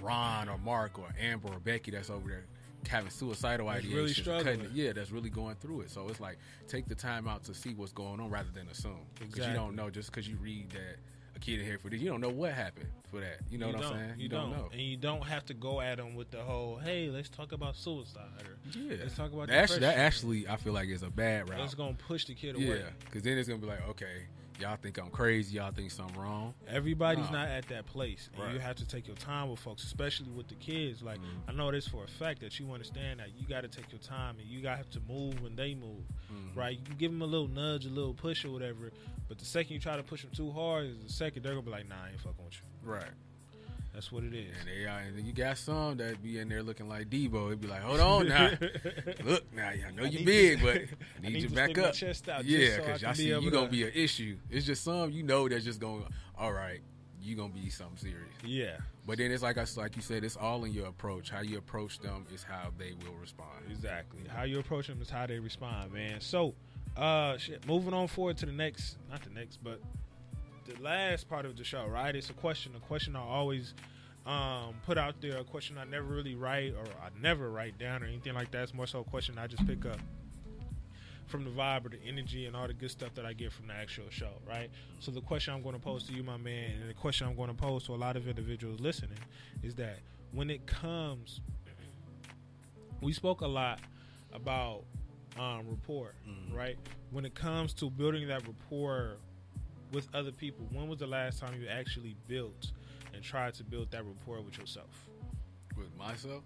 Speaker 6: Ron or Mark or Amber or Becky that's over there having suicidal
Speaker 5: That's
Speaker 6: ideations,
Speaker 5: really struggling.
Speaker 6: it- yeah, that's really going through it. So it's like take the time out to see what's going on rather than assume because you don't know just because you read that kid in here for this. You don't know what happened for that. You know
Speaker 5: you
Speaker 6: what I'm saying?
Speaker 5: You, don't. Know. And you don't have to go at them with the whole, "Hey, let's talk about suicide." Or,
Speaker 6: Yeah,
Speaker 5: let's talk about
Speaker 6: actually, that actually I feel like is a bad route.
Speaker 5: It's gonna push the kid away.
Speaker 6: yeah, because then it's gonna be like, okay, y'all think I'm crazy, y'all think something wrong.
Speaker 5: Everybody's
Speaker 6: Nah.
Speaker 5: not at that place, and
Speaker 6: Right.
Speaker 5: you have to take your time with folks, especially with the kids. Like
Speaker 6: Mm-hmm.
Speaker 5: I know this for a fact that you understand that you got to take your time, and you got to have to move when they move.
Speaker 6: Mm-hmm.
Speaker 5: Right? You can give them a little nudge, a little push, or whatever. But the second you try to push them too hard, is the second they're gonna be like, "Nah, I ain't fucking with you."
Speaker 6: Right.
Speaker 5: That's what it is.
Speaker 6: And they are, and you got some that be in there looking like Debo. It'd be like, hold on now, [LAUGHS] look now, I know
Speaker 5: I
Speaker 6: you big,
Speaker 5: to-
Speaker 6: but
Speaker 5: I [LAUGHS]
Speaker 6: I need,
Speaker 5: need
Speaker 6: you
Speaker 5: to
Speaker 6: back up.
Speaker 5: chest out
Speaker 6: yeah,
Speaker 5: so I
Speaker 6: because
Speaker 5: can
Speaker 6: I see you
Speaker 5: to-
Speaker 6: gonna be an issue. It's just some you know that's just going. All right, you gonna be something serious.
Speaker 5: Yeah,
Speaker 6: But then it's like I like you said, it's all in your approach. How you approach them is how they will respond.
Speaker 5: exactly. How you approach them is how they respond, man. So, uh, shit. Moving on forward to the next, not the next, but the last part of the show. Right? It's a question. A question I always um, put out there. A question I never really write or I never write down or anything like that. It's more so a question I just pick up from the vibe or the energy and all the good stuff that I get from the actual show, right? So the question I'm going to pose to you, my man, and the question I'm going to pose to a lot of individuals listening is that when it comes, we spoke a lot about um, rapport, right? When it comes to building that rapport with other people, when was the last time you actually built and tried to build that rapport with yourself?
Speaker 6: With myself,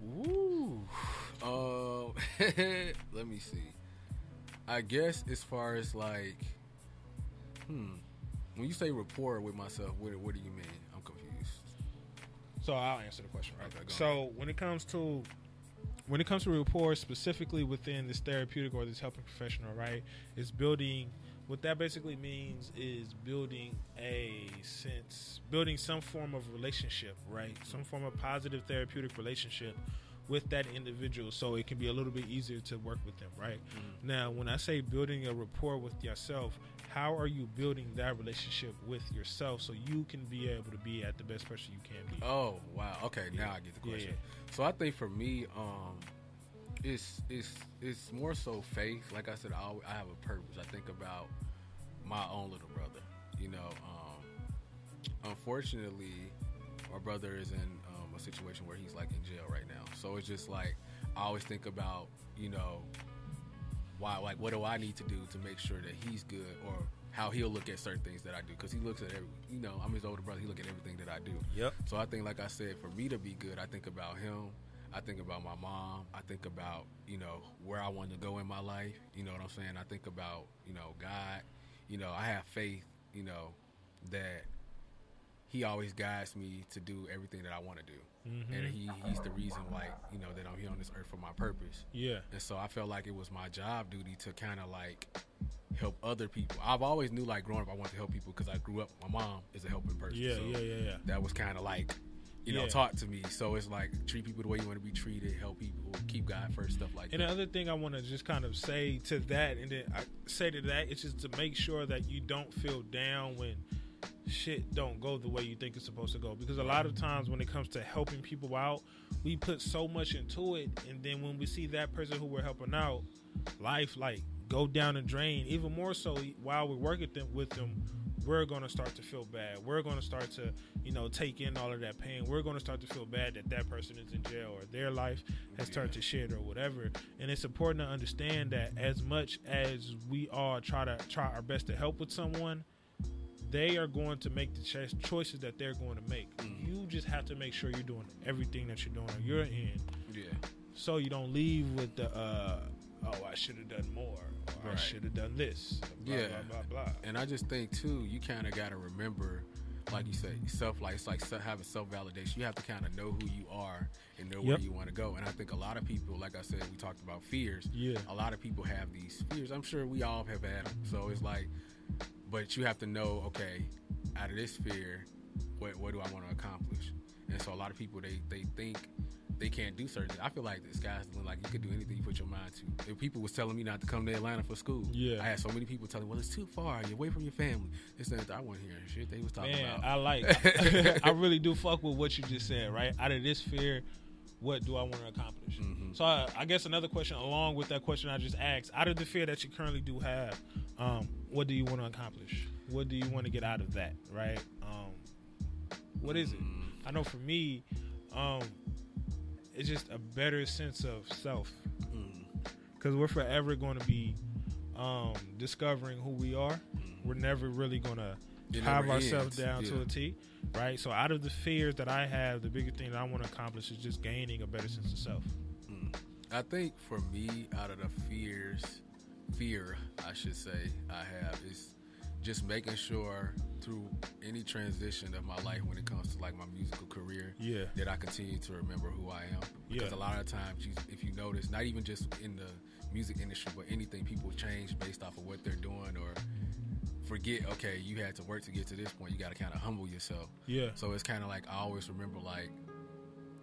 Speaker 6: woo. Uh, [LAUGHS] let me see. I guess as far as like, hmm, when you say rapport with myself, what, what do you mean? I'm confused.
Speaker 5: So I'll answer the question right.
Speaker 6: Okay,
Speaker 5: so when it comes to when it comes to rapport specifically within this therapeutic or this helping professional, right, it's building what that basically means is building a sense building some form of relationship, right? Some form of positive therapeutic relationship with that individual so it can be a little bit easier to work with them, right? Now, when I say building a rapport with yourself, how are you building that relationship with yourself so you can be able to be at the best person you can be?
Speaker 6: Oh wow. Okay, now I get the question. Yeah. So I think for me, um, it's it's it's more so faith. Like I said, I, always, I have a purpose. I think about my own little brother. You know, um, unfortunately, my brother is in um, a situation where he's like in jail right now. So it's just like I always think about you know why like what do I need to do to make sure that he's good or how he'll look at certain things that I do because he looks at every you know I'm his older brother he look at everything that I do
Speaker 5: Yep.
Speaker 6: so I think like I said for me to be good I think about him I think about my mom I think about you know where I want to go in my life you know what I'm saying I think about you know God you know I have faith you know that he always guides me to do everything that I want to do mm-hmm. and he, he's the reason why you know that I'm here on this earth for my purpose
Speaker 5: Yeah.
Speaker 6: and so I felt like it was my job duty to kind of like help other people. I've always knew like growing up I wanted to help people because I grew up. My mom is a helping person.
Speaker 5: Yeah,
Speaker 6: so
Speaker 5: yeah, yeah, yeah.
Speaker 6: That was kind of like you know
Speaker 5: Yeah.
Speaker 6: taught to me. So it's like treat people the way you want to be treated, help people, keep God first, stuff like that.
Speaker 5: And the other thing I want to just kind of say to that, and then I say to that, it's just to make sure that you don't feel down when shit don't go the way you think it's supposed to go. Because a lot of times when it comes to helping people out, we put so much into it, and then when we see that person who we're helping out, life like go down the drain. Even more so while we're working them, with them, we're gonna start to feel bad. We're gonna start to, you know, take in all of that pain. We're gonna start to feel bad that that person is in jail or their life has turned to shit or whatever. And it's important to understand that as much as we all try to try our best to help with someone, they are going to make the cho- choices that they're going to make. You just have to make sure you're doing everything that you're doing on your end,
Speaker 6: Yeah,
Speaker 5: so you don't leave with the, uh, oh, I should have done more, or I should have done this, blah,
Speaker 6: Yeah.
Speaker 5: blah, blah, blah.
Speaker 6: and I just think too, you kind of got to remember. Like you say, self like it's like having self validation. You have to kind of know who you are and know where you want to go. And I think a lot of people, like I said, we talked about fears.
Speaker 5: Yeah.
Speaker 6: a lot of people have these fears. I'm sure we all have had them. So it's like, but you have to know, okay, out of this fear, what what do I want to accomplish? And so a lot of people they they think they can't do certain. things. I feel like this guy's. Like you could do anything you put your mind to. If people was telling me not to come to Atlanta for school,
Speaker 5: Yeah.
Speaker 6: I had so many people telling me, well, it's too far. You're away from your family. This that. I wasn't hearing shit they was talking
Speaker 5: Man,
Speaker 6: about.
Speaker 5: I like. [LAUGHS] I really do fuck with what you just said, right? Out of this fear, what do I want to accomplish? So I, I guess another question along with that question I just asked, out of the fear that you currently do have, um, what do you want to accomplish? What do you want to get out of that? Right? Um, what is it? I know for me, um, it's just a better sense of self mm. because we're forever going to be um, discovering who we are. Mm. We're never really going to have ourselves
Speaker 6: ends,
Speaker 5: down to a T, right? So out of the fears that I have, the biggest thing that I want to accomplish is just gaining a better sense of self. Mm.
Speaker 6: I think for me, out of the fears, fear I should say I have is just making sure through any transition of my life when it comes to like my musical career,
Speaker 5: Yeah.
Speaker 6: that I continue to remember who I am. Because
Speaker 5: Yeah.
Speaker 6: a lot of times, you, if you notice, not even just in the music industry, but anything, people change based off of what they're doing or forget. Okay, you had to work to get to this point. You got to kind of humble yourself.
Speaker 5: Yeah.
Speaker 6: So it's kind of like I always remember like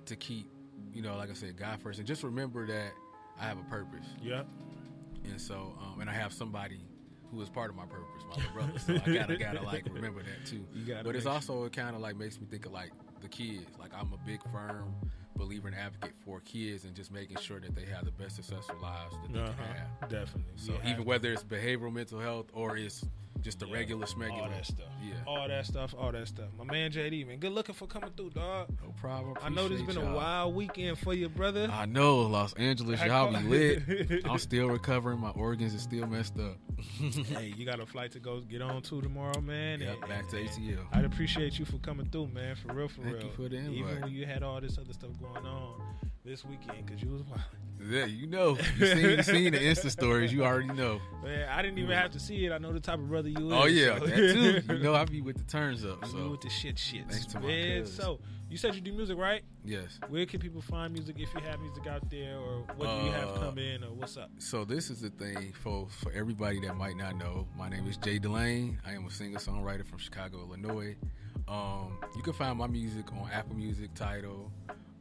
Speaker 6: to keep, you know, like I said, God first, and just remember that I have a purpose,
Speaker 5: Yeah.
Speaker 6: and so um, and I have somebody who is part of my purpose, my little brother. So I gotta [LAUGHS] gotta like remember that too.
Speaker 5: You
Speaker 6: but it's also it kind of like makes me think of like the kids. Like I'm a big firm believer and advocate for kids and just making sure that they have the best successful lives that they
Speaker 5: Uh-huh.
Speaker 6: can have.
Speaker 5: Definitely.
Speaker 6: So
Speaker 5: have
Speaker 6: even whether it's behavioral mental health or it's just the
Speaker 5: Yeah.
Speaker 6: regular
Speaker 5: all that stuff.
Speaker 6: Yeah,
Speaker 5: All that stuff. All that stuff. My man JD, man, good looking for coming through, dog.
Speaker 6: no problem.
Speaker 5: I know this
Speaker 6: Appreciate
Speaker 5: been a
Speaker 6: y'all.
Speaker 5: wild weekend for you, brother.
Speaker 6: I know Los Angeles,
Speaker 5: I
Speaker 6: y'all be lit. [LAUGHS] I'm still recovering. My organs are still messed up. [LAUGHS]
Speaker 5: hey, you got a flight to go get on to tomorrow, man.
Speaker 6: Yep,
Speaker 5: and-
Speaker 6: back to ATL.
Speaker 5: I'd appreciate you for coming through, man. For real, for
Speaker 6: Thank
Speaker 5: real.
Speaker 6: you for the
Speaker 5: Even when you had all this other stuff going on this weekend, because you was wild.
Speaker 6: Yeah, you know, you seen, you seen the Insta stories. You already know.
Speaker 5: Man, I didn't even have to see it. I know the type of brother you is.
Speaker 6: Oh yeah,
Speaker 5: so-
Speaker 6: that too. [LAUGHS] You know, I be with the turns up.
Speaker 5: You
Speaker 6: So
Speaker 5: with the shit shits.
Speaker 6: Thanks to my
Speaker 5: man. So you said you do music, right?
Speaker 6: yes.
Speaker 5: Where can people find music if you have music out there, or what do you have
Speaker 6: Uh,
Speaker 5: come in, or what's up?
Speaker 6: So this is the thing for for everybody that might not know. My name is Jay Delane. I am a singer songwriter from Chicago, Illinois. Um, you can find my music on Apple Music, Tidal,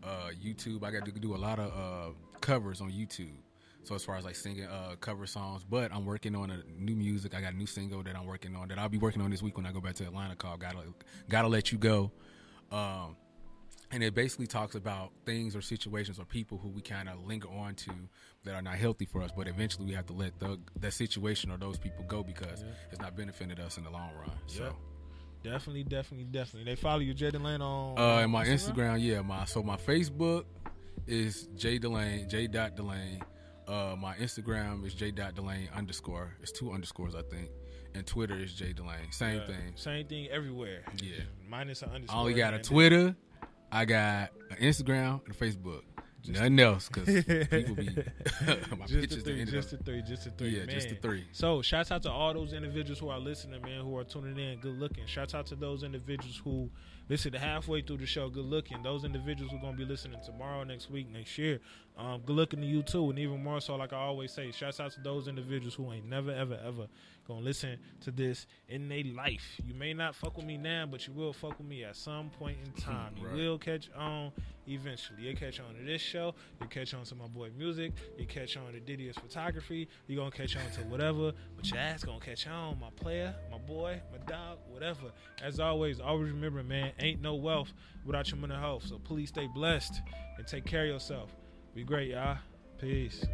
Speaker 6: uh, YouTube. I got to do a lot of uh, covers on YouTube. So as far as like singing uh, cover songs, but I'm working on a new music. I got a new single that I'm working on that I'll be working on this week when I go back to Atlanta called "Gotta Gotta Let You Go." Um, and it basically talks about things or situations or people who we kind of linger on to that are not healthy for us but eventually we have to let the, that situation or those people go because it's not benefited us in the long run so
Speaker 5: Definitely, definitely, definitely. They follow you, Jay Delane, on
Speaker 6: uh and my instagram yeah my so my facebook is j delane j dot delane uh my instagram is j dot delane underscore it's two underscores i think and twitter is j delane same thing
Speaker 5: Same thing everywhere.
Speaker 6: Yeah.
Speaker 5: Minus an underscore.
Speaker 6: I only got a Twitter, I got an Instagram and a Facebook. Nothing else because [LAUGHS] people be [LAUGHS] my
Speaker 5: Just the three, just the three, just the three.
Speaker 6: Yeah, just the three.
Speaker 5: So, shouts out to all those individuals who are listening, man, who are tuning in, good looking. Shouts out to those individuals who listen halfway through the show, good looking. Those individuals who are going to be listening tomorrow, next week, next year, um, good looking to you too. And even more so, like I always say, shouts out to those individuals who ain't never, ever, ever to listen to this in their life. You may not fuck with me now, but you will fuck with me at some point in [LAUGHS] time. You
Speaker 6: Right.
Speaker 5: will catch on eventually. You'll catch on to this show. You'll catch on to my boy music. You catch on to Diddy's photography. You're gonna catch on to whatever. But your ass gonna catch on, my player, my boy, my dog, whatever. As always, always remember, man, ain't no wealth without your mental health. So please stay blessed and take care of yourself. Be great, y'all. Peace.